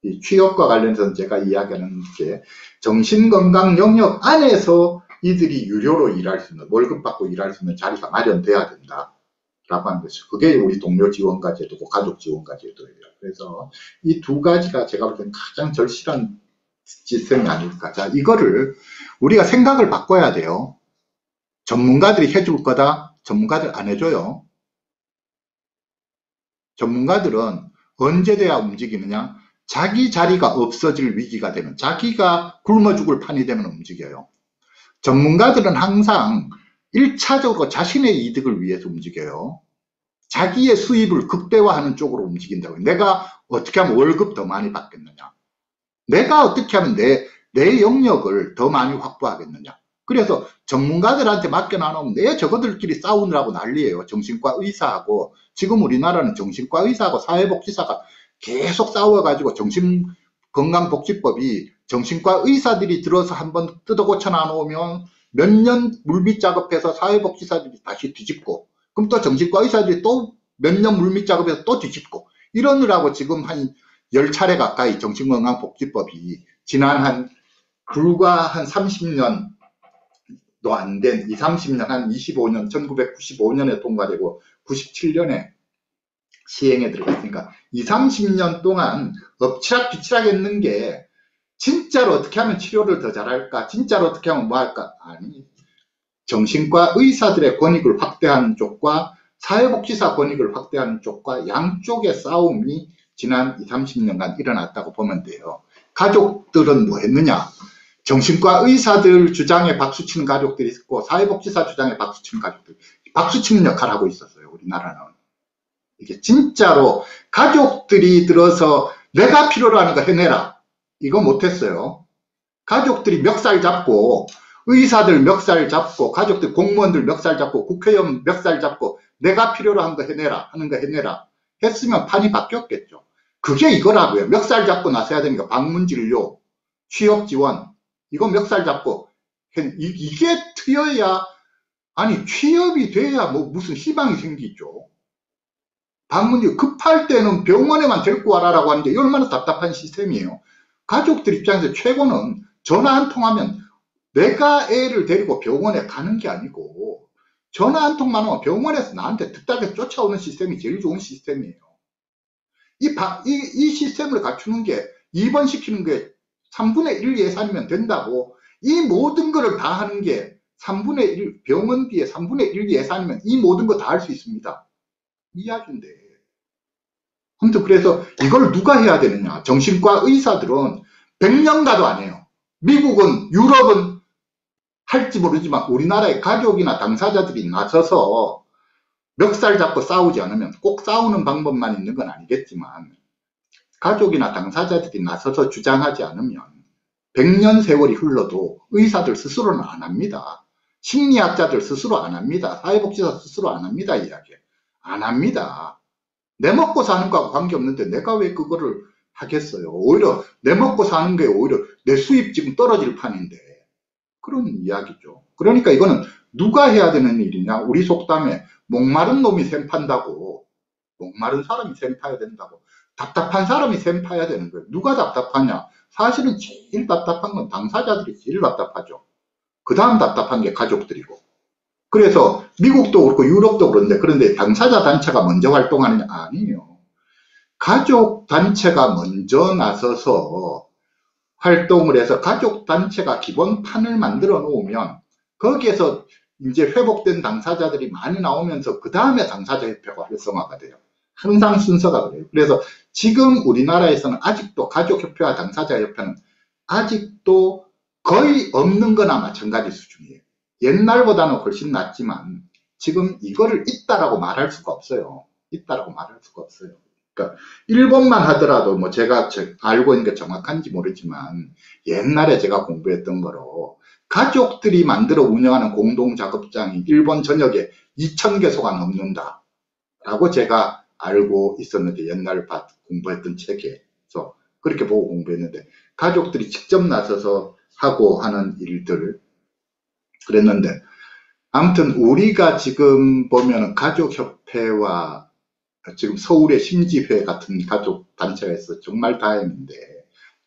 S1: 이 취업과 관련해서 제가 이야기하는 게 정신건강 영역 안에서 이들이 유료로 일할 수 있는 월급 받고 일할 수 있는 자리가 마련돼야 된다. 라고 하는 것이죠. 그게 우리 동료 지원과 제도고 가족 지원과 제도예요. 그래서 이 두 가지가 제가 볼 때는 가장 절실한 지성이 아닐까. 자, 이거를 우리가 생각을 바꿔야 돼요. 전문가들이 해줄 거다. 전문가들 안 해줘요. 전문가들은 언제 돼야 움직이느냐? 자기 자리가 없어질 위기가 되면 자기가 굶어 죽을 판이 되면 움직여요. 전문가들은 항상 1차적으로 자신의 이득을 위해서 움직여요. 자기의 수입을 극대화하는 쪽으로 움직인다고. 내가 어떻게 하면 월급 더 많이 받겠느냐. 내가 어떻게 하면 내, 내 영역을 더 많이 확보하겠느냐. 그래서 전문가들한테 맡겨놔놓으면 내 저거들끼리 싸우느라고 난리예요. 정신과 의사하고 지금 우리나라는 정신과 의사하고 사회복지사가 계속 싸워가지고 정신건강복지법이 정신과 의사들이 들어서 한번 뜯어 고쳐 놔놓으면 몇 년 물밑 작업해서 사회복지사들이 다시 뒤집고 그럼 또 정신과 의사들이 또 몇 년 물밑 작업해서 또 뒤집고 이러느라고 지금 한 10차례 가까이 정신건강복지법이 지난 한 불과 한 30년 도 안 된 2, 30년, 한 25년, 1995년에 통과되고 97년에 시행에 들어갔으니까 2, 30년 동안 엎치락뒤치락 했는 게 진짜로 어떻게 하면 치료를 더 잘할까? 진짜로 어떻게 하면 뭐 할까? 아니, 정신과 의사들의 권익을 확대하는 쪽과 사회복지사 권익을 확대하는 쪽과 양쪽의 싸움이 지난 2, 30년간 일어났다고 보면 돼요. 가족들은 뭐 했느냐? 정신과 의사들 주장에 박수치는 가족들이 있고 사회복지사 주장에 박수치는 가족들 박수치는 역할을 하고 있었어요. 우리나라는. 이게 진짜로 가족들이 들어서 내가 필요로 하는 거 해내라. 이거 못했어요. 가족들이 멱살 잡고 의사들 멱살 잡고 가족들 공무원들 멱살 잡고 국회의원 멱살 잡고 내가 필요로 한 거 해내라 하는 거 해내라 했으면 판이 바뀌었겠죠. 그게 이거라고요. 멱살 잡고 나서야 되니까 방문진료, 취업지원 이거 멱살 잡고 이 게 트여야 아니 취업이 돼야 뭐 무슨 희망이 생기죠. 방문이 급할 때는 병원에만 데리고 와라라고 하는데 얼마나 답답한 시스템이에요. 가족들 입장에서 최고는 전화 한 통하면 내가 애를 데리고 병원에 가는 게 아니고 전화 한 통만 하면 병원에서 나한테 듣다게 쫓아오는 시스템이 제일 좋은 시스템이에요. 이, 바, 이, 이 시스템을 갖추는 게 입원시키는 게 3분의 1 예산이면 된다고 이 모든 것을 다 하는 게 3분의 1 병원비의 3분의 1 예산이면 이 모든 거 다 할 수 있습니다. 이야기인데 아무튼 그래서 이걸 누가 해야 되느냐 정신과 의사들은 100년 가도 안 해요. 미국은 유럽은 할지 모르지만 우리나라의 가족이나 당사자들이 나서서 멱살 잡고 싸우지 않으면 꼭 싸우는 방법만 있는 건 아니겠지만 가족이나 당사자들이 나서서 주장하지 않으면 100년 세월이 흘러도 의사들 스스로는 안 합니다. 심리학자들 스스로 안 합니다. 사회복지사 스스로 안 합니다. 이야기. 안 합니다. 내 먹고 사는 거하고 관계없는데 내가 왜 그거를 하겠어요. 오히려 내 먹고 사는 게 오히려 내 수입 지금 떨어질 판인데 그런 이야기죠. 그러니까 이거는 누가 해야 되는 일이냐 우리 속담에 목마른 놈이 샘 판다고 목마른 사람이 샘 파야 된다고 답답한 사람이 샘 파야 되는 거예요. 누가 답답하냐 사실은 제일 답답한 건 당사자들이 제일 답답하죠. 그 다음 답답한 게 가족들이고 그래서 미국도 그렇고 유럽도 그런데 그런데 당사자 단체가 먼저 활동하느냐 아니에요. 가족 단체가 먼저 나서서 활동을 해서 가족 단체가 기본 판을 만들어 놓으면 거기에서 이제 회복된 당사자들이 많이 나오면서 그 다음에 당사자 협회가 활성화가 돼요. 항상 순서가 그래요. 그래서 지금 우리나라에서는 아직도 가족협회와 당사자협회는 아직도 거의 없는 거나 마찬가지 수준이에요. 옛날보다는 훨씬 낫지만 지금 이거를 있다라고 말할 수가 없어요. 있다라고 말할 수가 없어요. 그러니까 일본만 하더라도 뭐 제가 알고 있는 게 정확한지 모르지만 옛날에 제가 공부했던 거로 가족들이 만들어 운영하는 공동작업장이 일본 전역에 2,000개 소가 넘는다 라고 제가 알고 있었는데 옛날 공부했던 책에서 그렇게 보고 공부했는데 가족들이 직접 나서서 하고 하는 일들 그랬는데 아무튼 우리가 지금 보면 가족협회와 지금 서울의 심지회 같은 가족 단체가 있어 정말 다행인데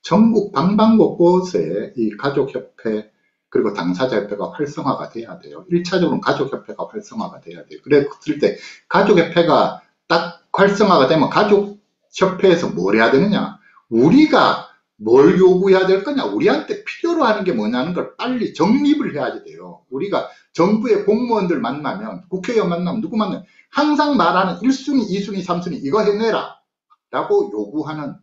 S1: 전국 방방곳곳에 이 가족협회 그리고 당사자협회가 활성화가 돼야 돼요. 1차적으로 가족협회가 활성화가 돼야 돼요. 그랬을 때 가족협회가 딱 활성화가 되면 가족협회에서 뭘 해야 되느냐 우리가 뭘 요구해야 될 거냐 우리한테 필요로 하는 게 뭐냐는 걸 빨리 정립을 해야 돼요. 우리가 정부의 공무원들 만나면 국회의원 만나면 누구 만나면 항상 말하는 1순위, 2순위, 3순위 이거 해내라 라고 요구하는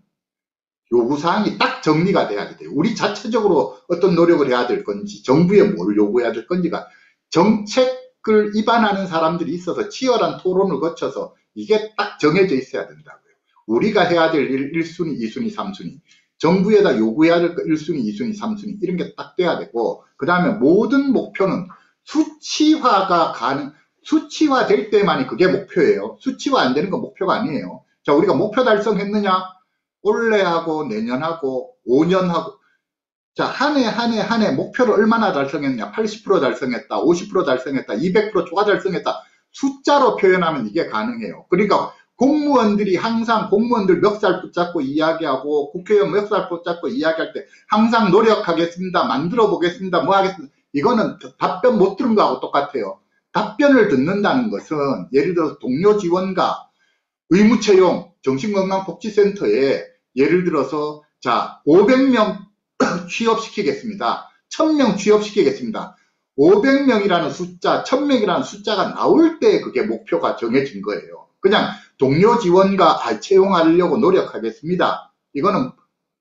S1: 요구사항이 딱 정리가 돼야 돼요. 우리 자체적으로 어떤 노력을 해야 될 건지 정부에 뭘 요구해야 될 건지가 정책을 입안하는 사람들이 있어서 치열한 토론을 거쳐서 이게 딱 정해져 있어야 된다고요. 우리가 해야 될 1, 1순위, 2순위, 3순위 정부에다 요구해야 될 거 1순위, 2순위, 3순위 이런 게 딱 돼야 되고 그 다음에 모든 목표는 수치화가 가능 수치화 될 때만이 그게 목표예요. 수치화 안 되는 건 목표가 아니에요. 자 우리가 목표 달성했느냐 올해하고 내년하고 5년하고 자, 한 해, 한 해, 한 해 목표를 얼마나 달성했냐? 80% 달성했다, 50% 달성했다, 200% 초과 달성했다. 숫자로 표현하면 이게 가능해요. 그러니까 공무원들이 항상 공무원들 멱살 붙잡고 이야기하고 국회의원 멱살 붙잡고 이야기할 때 항상 노력하겠습니다. 만들어 보겠습니다. 뭐 하겠습니다. 이거는 답변 못 들은 거하고 똑같아요. 답변을 듣는다는 것은 예를 들어서 동료 지원과 의무채용 정신건강복지센터에 예를 들어서 자 500명 취업시키겠습니다. 1000명 취업시키겠습니다. 500명이라는 숫자, 1000명이라는 숫자가 나올 때 그게 목표가 정해진 거예요. 그냥 동료 지원과 아, 채용하려고 노력하겠습니다. 이거는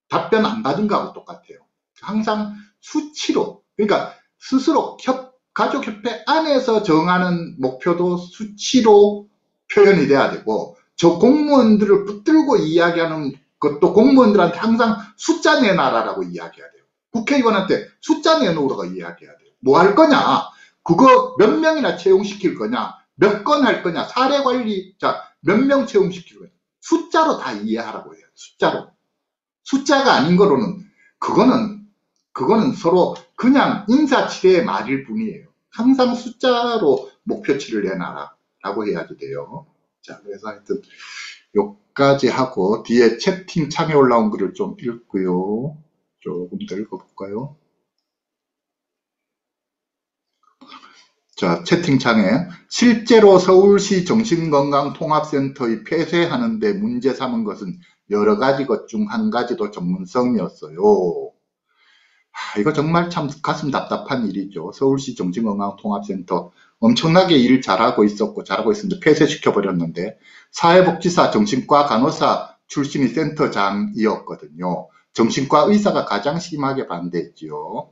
S1: 답변 안 받은 거하고 똑같아요. 항상 수치로, 그러니까 스스로 협, 가족협회 안에서 정하는 목표도 수치로 표현이 돼야 되고, 저 공무원들을 붙들고 이야기하는 그것도 공무원들한테 항상 숫자 내놔라라고 이야기해야 돼요. 국회의원한테 숫자 내놓으라고 이야기해야 돼요. 뭐 할 거냐? 그거 몇 명이나 채용시킬 거냐? 몇 건 할 거냐? 사례 관리, 자, 몇 명 채용시킬 거냐? 숫자로 다 이해하라고 해요. 숫자로. 숫자가 아닌 거로는, 그거는, 그거는 서로 그냥 인사치레의 말일 뿐이에요. 항상 숫자로 목표치를 내놔라. 라고 해야지 돼요. 자, 그래서 하여튼, 요까지 하고 뒤에 채팅 창에 올라온 글을 좀 읽고요. 조금 더 읽어볼까요? 자, 채팅창에 실제로 서울시 정신건강통합센터의 폐쇄하는데 문제 삼은 것은 여러 가지 것 중 한 가지도 전문성이었어요. 아, 이거 정말 참 가슴 답답한 일이죠. 서울시 정신건강통합센터 엄청나게 일 잘하고 있었고 잘하고 있었는데 폐쇄시켜 버렸는데 사회복지사 정신과 간호사 출신이 센터장이었거든요. 정신과 의사가 가장 심하게 반대했지요.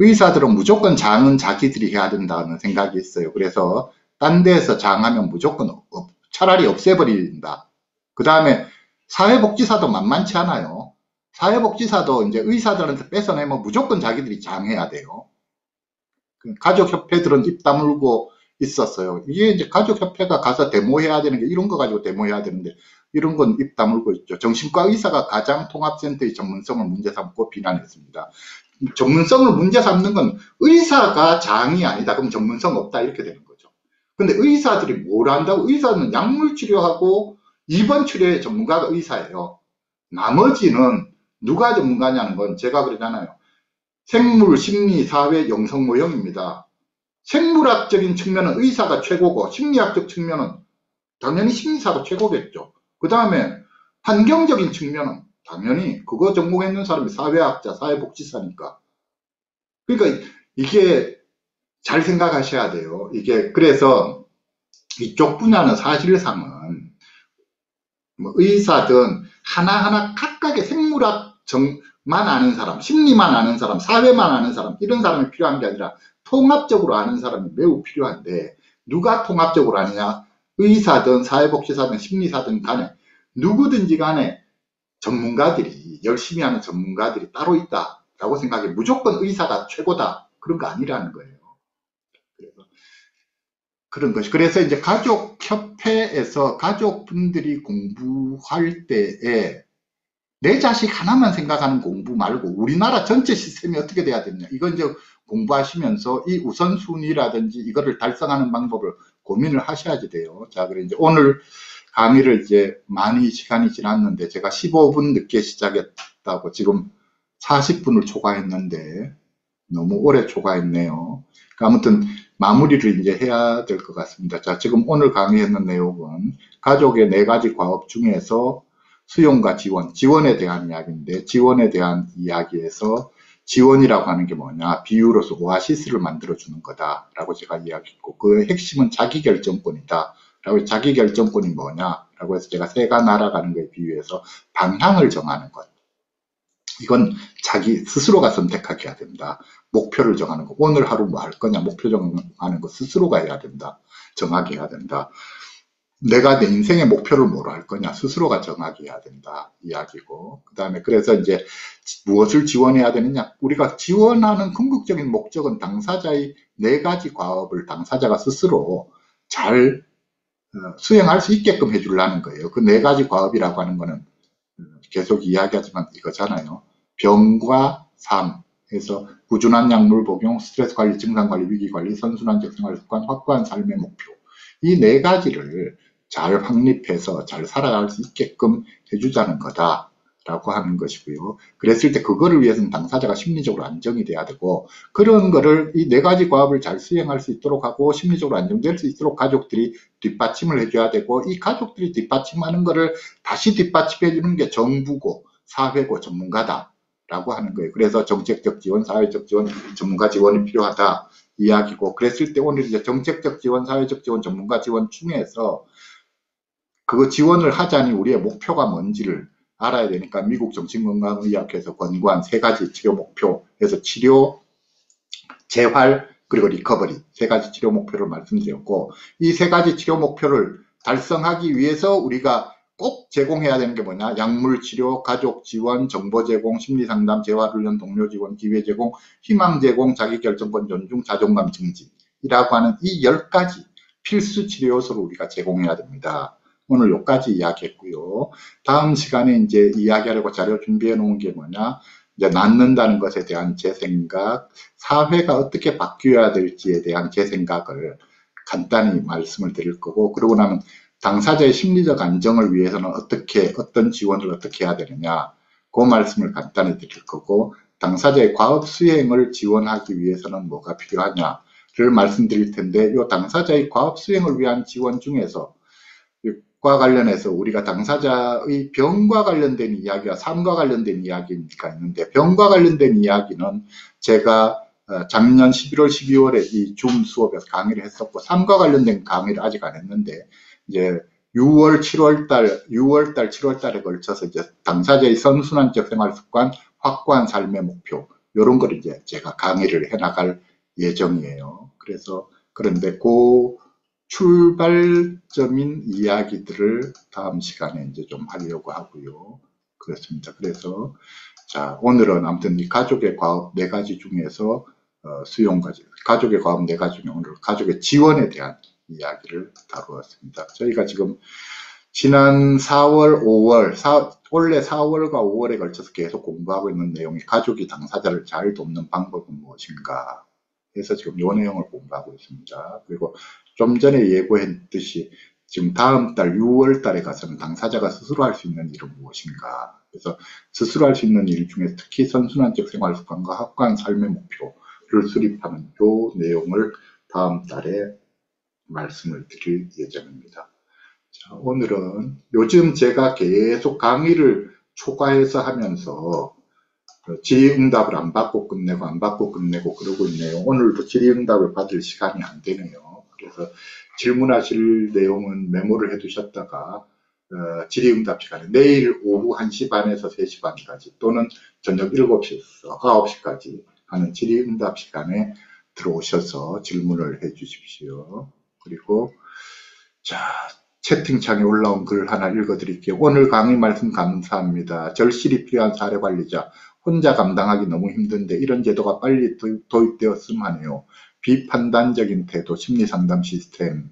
S1: 의사들은 무조건 장은 자기들이 해야 된다는 생각이 있어요. 그래서 딴 데에서 장하면 무조건 없, 차라리 없애버린다. 그 다음에 사회복지사도 만만치 않아요. 사회복지사도 이제 의사들한테 뺏어내면 무조건 자기들이 장해야 돼요. 그 가족협회 들은 입 다물고 있었어요. 이게 이제 가족협회가 가서 데모해야 되는 게 이런 거 가지고 데모해야 되는데 이런 건 입 다물고 있죠. 정신과 의사가 가장 통합센터의 전문성을 문제 삼고 비난했습니다. 전문성을 문제 삼는 건 의사가 장이 아니다. 그럼 전문성 없다. 이렇게 되는 거죠. 근데 의사들이 뭘 한다고? 의사는 약물 치료하고 입원 치료의 전문가가 의사예요. 나머지는 누가 전문가냐는 건 제가 그러잖아요. 생물, 심리, 사회, 영성 모형입니다. 생물학적인 측면은 의사가 최고고 심리학적 측면은 당연히 심리사가 최고겠죠. 그 다음에 환경적인 측면은 당연히 그거 전공했는 사람이 사회학자, 사회복지사니까. 그러니까 이게 잘 생각하셔야 돼요. 이게 그래서 이쪽 분야는 사실상은 뭐 의사든 하나하나 각각의 생물학 정, 만 아는 사람, 심리만 아는 사람, 사회만 아는 사람 이런 사람이 필요한 게 아니라 통합적으로 아는 사람이 매우 필요한데 누가 통합적으로 아느냐? 의사든 사회복지사든 심리사든 간에 누구든지 간에 전문가들이 열심히 하는 전문가들이 따로 있다 라고 생각해. 무조건 의사가 최고다. 그런 거 아니라는 거예요. 그래서 그런 것이. 그래서 이제 가족협회에서 가족분들이 공부할 때에 내 자식 하나만 생각하는 공부 말고 우리나라 전체 시스템이 어떻게 돼야 되느냐. 이건 이제 공부하시면서 이 우선순위라든지 이거를 달성하는 방법을 고민을 하셔야지 돼요. 자, 그래 이제 오늘 강의를 이제 많이 시간이 지났는데 제가 15분 늦게 시작했다고 지금 40분을 초과했는데 너무 오래 초과했네요. 그러니까 아무튼 마무리를 이제 해야 될 것 같습니다. 자, 지금 오늘 강의했는 내용은 가족의 네 가지 과업 중에서 수용과 지원, 지원에 대한 이야기인데 지원에 대한 이야기에서 지원이라고 하는 게 뭐냐? 비유로서 오아시스를 만들어주는 거다라고 제가 이야기했고 그 핵심은 자기결정권이다. 라고 자기결정권이 뭐냐 라고 해서 제가 새가 날아가는 거에 비유해서 방향을 정하는 것. 이건 자기 스스로가 선택하게 해야 된다. 목표를 정하는 거. 오늘 하루 뭐 할 거냐? 목표 정하는 거 스스로가 해야 된다. 정하게 해야 된다 내가 내 인생의 목표를 뭐로 할 거냐 스스로가 정하게 해야 된다 이야기고. 그 다음에 그래서 이제 무엇을 지원해야 되느냐. 우리가 지원하는 궁극적인 목적은 당사자의 네 가지 과업을 당사자가 스스로 잘 어, 수행할 수 있게끔 해주려는 거예요. 그 네 가지 과업이라고 하는 거는 어, 계속 이야기하지만 이거잖아요. 병과 삶. 해서 꾸준한 약물 복용, 스트레스 관리, 증상 관리, 위기 관리, 선순환 적 생활 습관, 확고한 삶의 목표. 이 네 가지를 잘 확립해서 잘 살아갈 수 있게끔 해주자는 거다. 라고 하는 것이고요. 그랬을 때 그거를 위해서는 당사자가 심리적으로 안정이 돼야 되고 그런 거를 이 네 가지 과업을 잘 수행할 수 있도록 하고 심리적으로 안정될 수 있도록 가족들이 뒷받침을 해줘야 되고 이 가족들이 뒷받침하는 거를 다시 뒷받침해 주는 게 정부고 사회고 전문가다 라고 하는 거예요. 그래서 정책적 지원, 사회적 지원, 전문가 지원이 필요하다 이야기고 그랬을 때 오늘 이제 정책적 지원, 사회적 지원, 전문가 지원 중에서 그거 지원을 하자니 우리의 목표가 뭔지를 알아야 되니까 미국 정신건강의학회에서 권고한 세 가지 치료 목표에서 치료, 재활, 그리고 recovery 세 가지 치료 목표를 말씀드렸고 이 세 가지 치료 목표를 달성하기 위해서 우리가 꼭 제공해야 되는 게 뭐냐 약물 치료, 가족 지원, 정보 제공, 심리 상담, 재활 훈련, 동료 지원, 기회 제공, 희망 제공, 자기 결정권 존중, 자존감 증진이라고 하는 이 열 가지 필수 치료 요소를 우리가 제공해야 됩니다. 오늘 여기까지 이야기했고요. 다음 시간에 이제 이야기하려고 자료 준비해 놓은 게 뭐냐. 이제 낫는다는 것에 대한 제 생각, 사회가 어떻게 바뀌어야 될지에 대한 제 생각을 간단히 말씀을 드릴 거고, 그러고 나면 당사자의 심리적 안정을 위해서는 어떻게, 어떤 지원을 어떻게 해야 되느냐, 그 말씀을 간단히 드릴 거고, 당사자의 과업 수행을 지원하기 위해서는 뭐가 필요하냐를 말씀드릴 텐데, 이 당사자의 과업 수행을 위한 지원 중에서 과 관련해서 우리가 당사자의 병과 관련된 이야기와 삶과 관련된 이야기가 있는데 병과 관련된 이야기는 제가 어, 작년 11월 12월에 이 줌 수업에서 강의를 했었고 삶과 관련된 강의를 아직 안 했는데 이제 6월 7월 달 6월 달 7월 달에 걸쳐서 이제 당사자의 선순환적 생활 습관 확고한 삶의 목표 이런 걸 이제 제가 강의를 해 나갈 예정이에요. 그래서 그런데 그 출발점인 이야기들을 다음 시간에 이제 좀 하려고 하고요. 그렇습니다. 그래서 자 오늘은 아무튼 이 가족의 과업 네 가지 중에서 어, 수용까지 가족의 과업 네 가지 중에 오늘 가족의 지원에 대한 이야기를 다루었습니다. 저희가 지금 지난 4월, 5월, 4, 원래 4월과 5월에 걸쳐서 계속 공부하고 있는 내용이 가족이 당사자를 잘 돕는 방법은 무엇인가 해서 지금 이 내용을 공부하고 있습니다. 그리고 좀 전에 예고했듯이 지금 다음 달 6월 달에 가서는 당사자가 스스로 할 수 있는 일은 무엇인가 그래서 스스로 할 수 있는 일 중에 특히 선순환적 생활 습관과 확고한 삶의 목표를 수립하는 요 내용을 다음 달에 말씀을 드릴 예정입니다. 자, 오늘은 요즘 제가 계속 강의를 초과해서 하면서 질의응답을 안 받고 끝내고 안 받고 끝내고 그러고 있네요. 오늘도 질의응답을 받을 시간이 안 되네요. 그래서 질문하실 내용은 메모를 해두셨다가 어, 질의응답 시간에 내일 오후 1시 반에서 3시 반까지 또는 저녁 7시에서 9시까지 하는 질의응답 시간에 들어오셔서 질문을 해 주십시오. 그리고 자 채팅창에 올라온 글 하나 읽어드릴게요. 오늘 강의 말씀 감사합니다. 절실히 필요한 사례 관리자 혼자 감당하기 너무 힘든데 이런 제도가 빨리 도입되었으면 하네요. 비판단적인 태도, 심리상담 시스템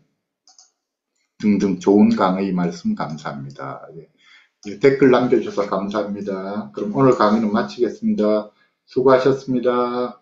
S1: 등등 좋은 강의 말씀 감사합니다. 예. 예, 댓글 남겨주셔서 감사합니다. 그럼 오늘 강의는 마치겠습니다. 수고하셨습니다.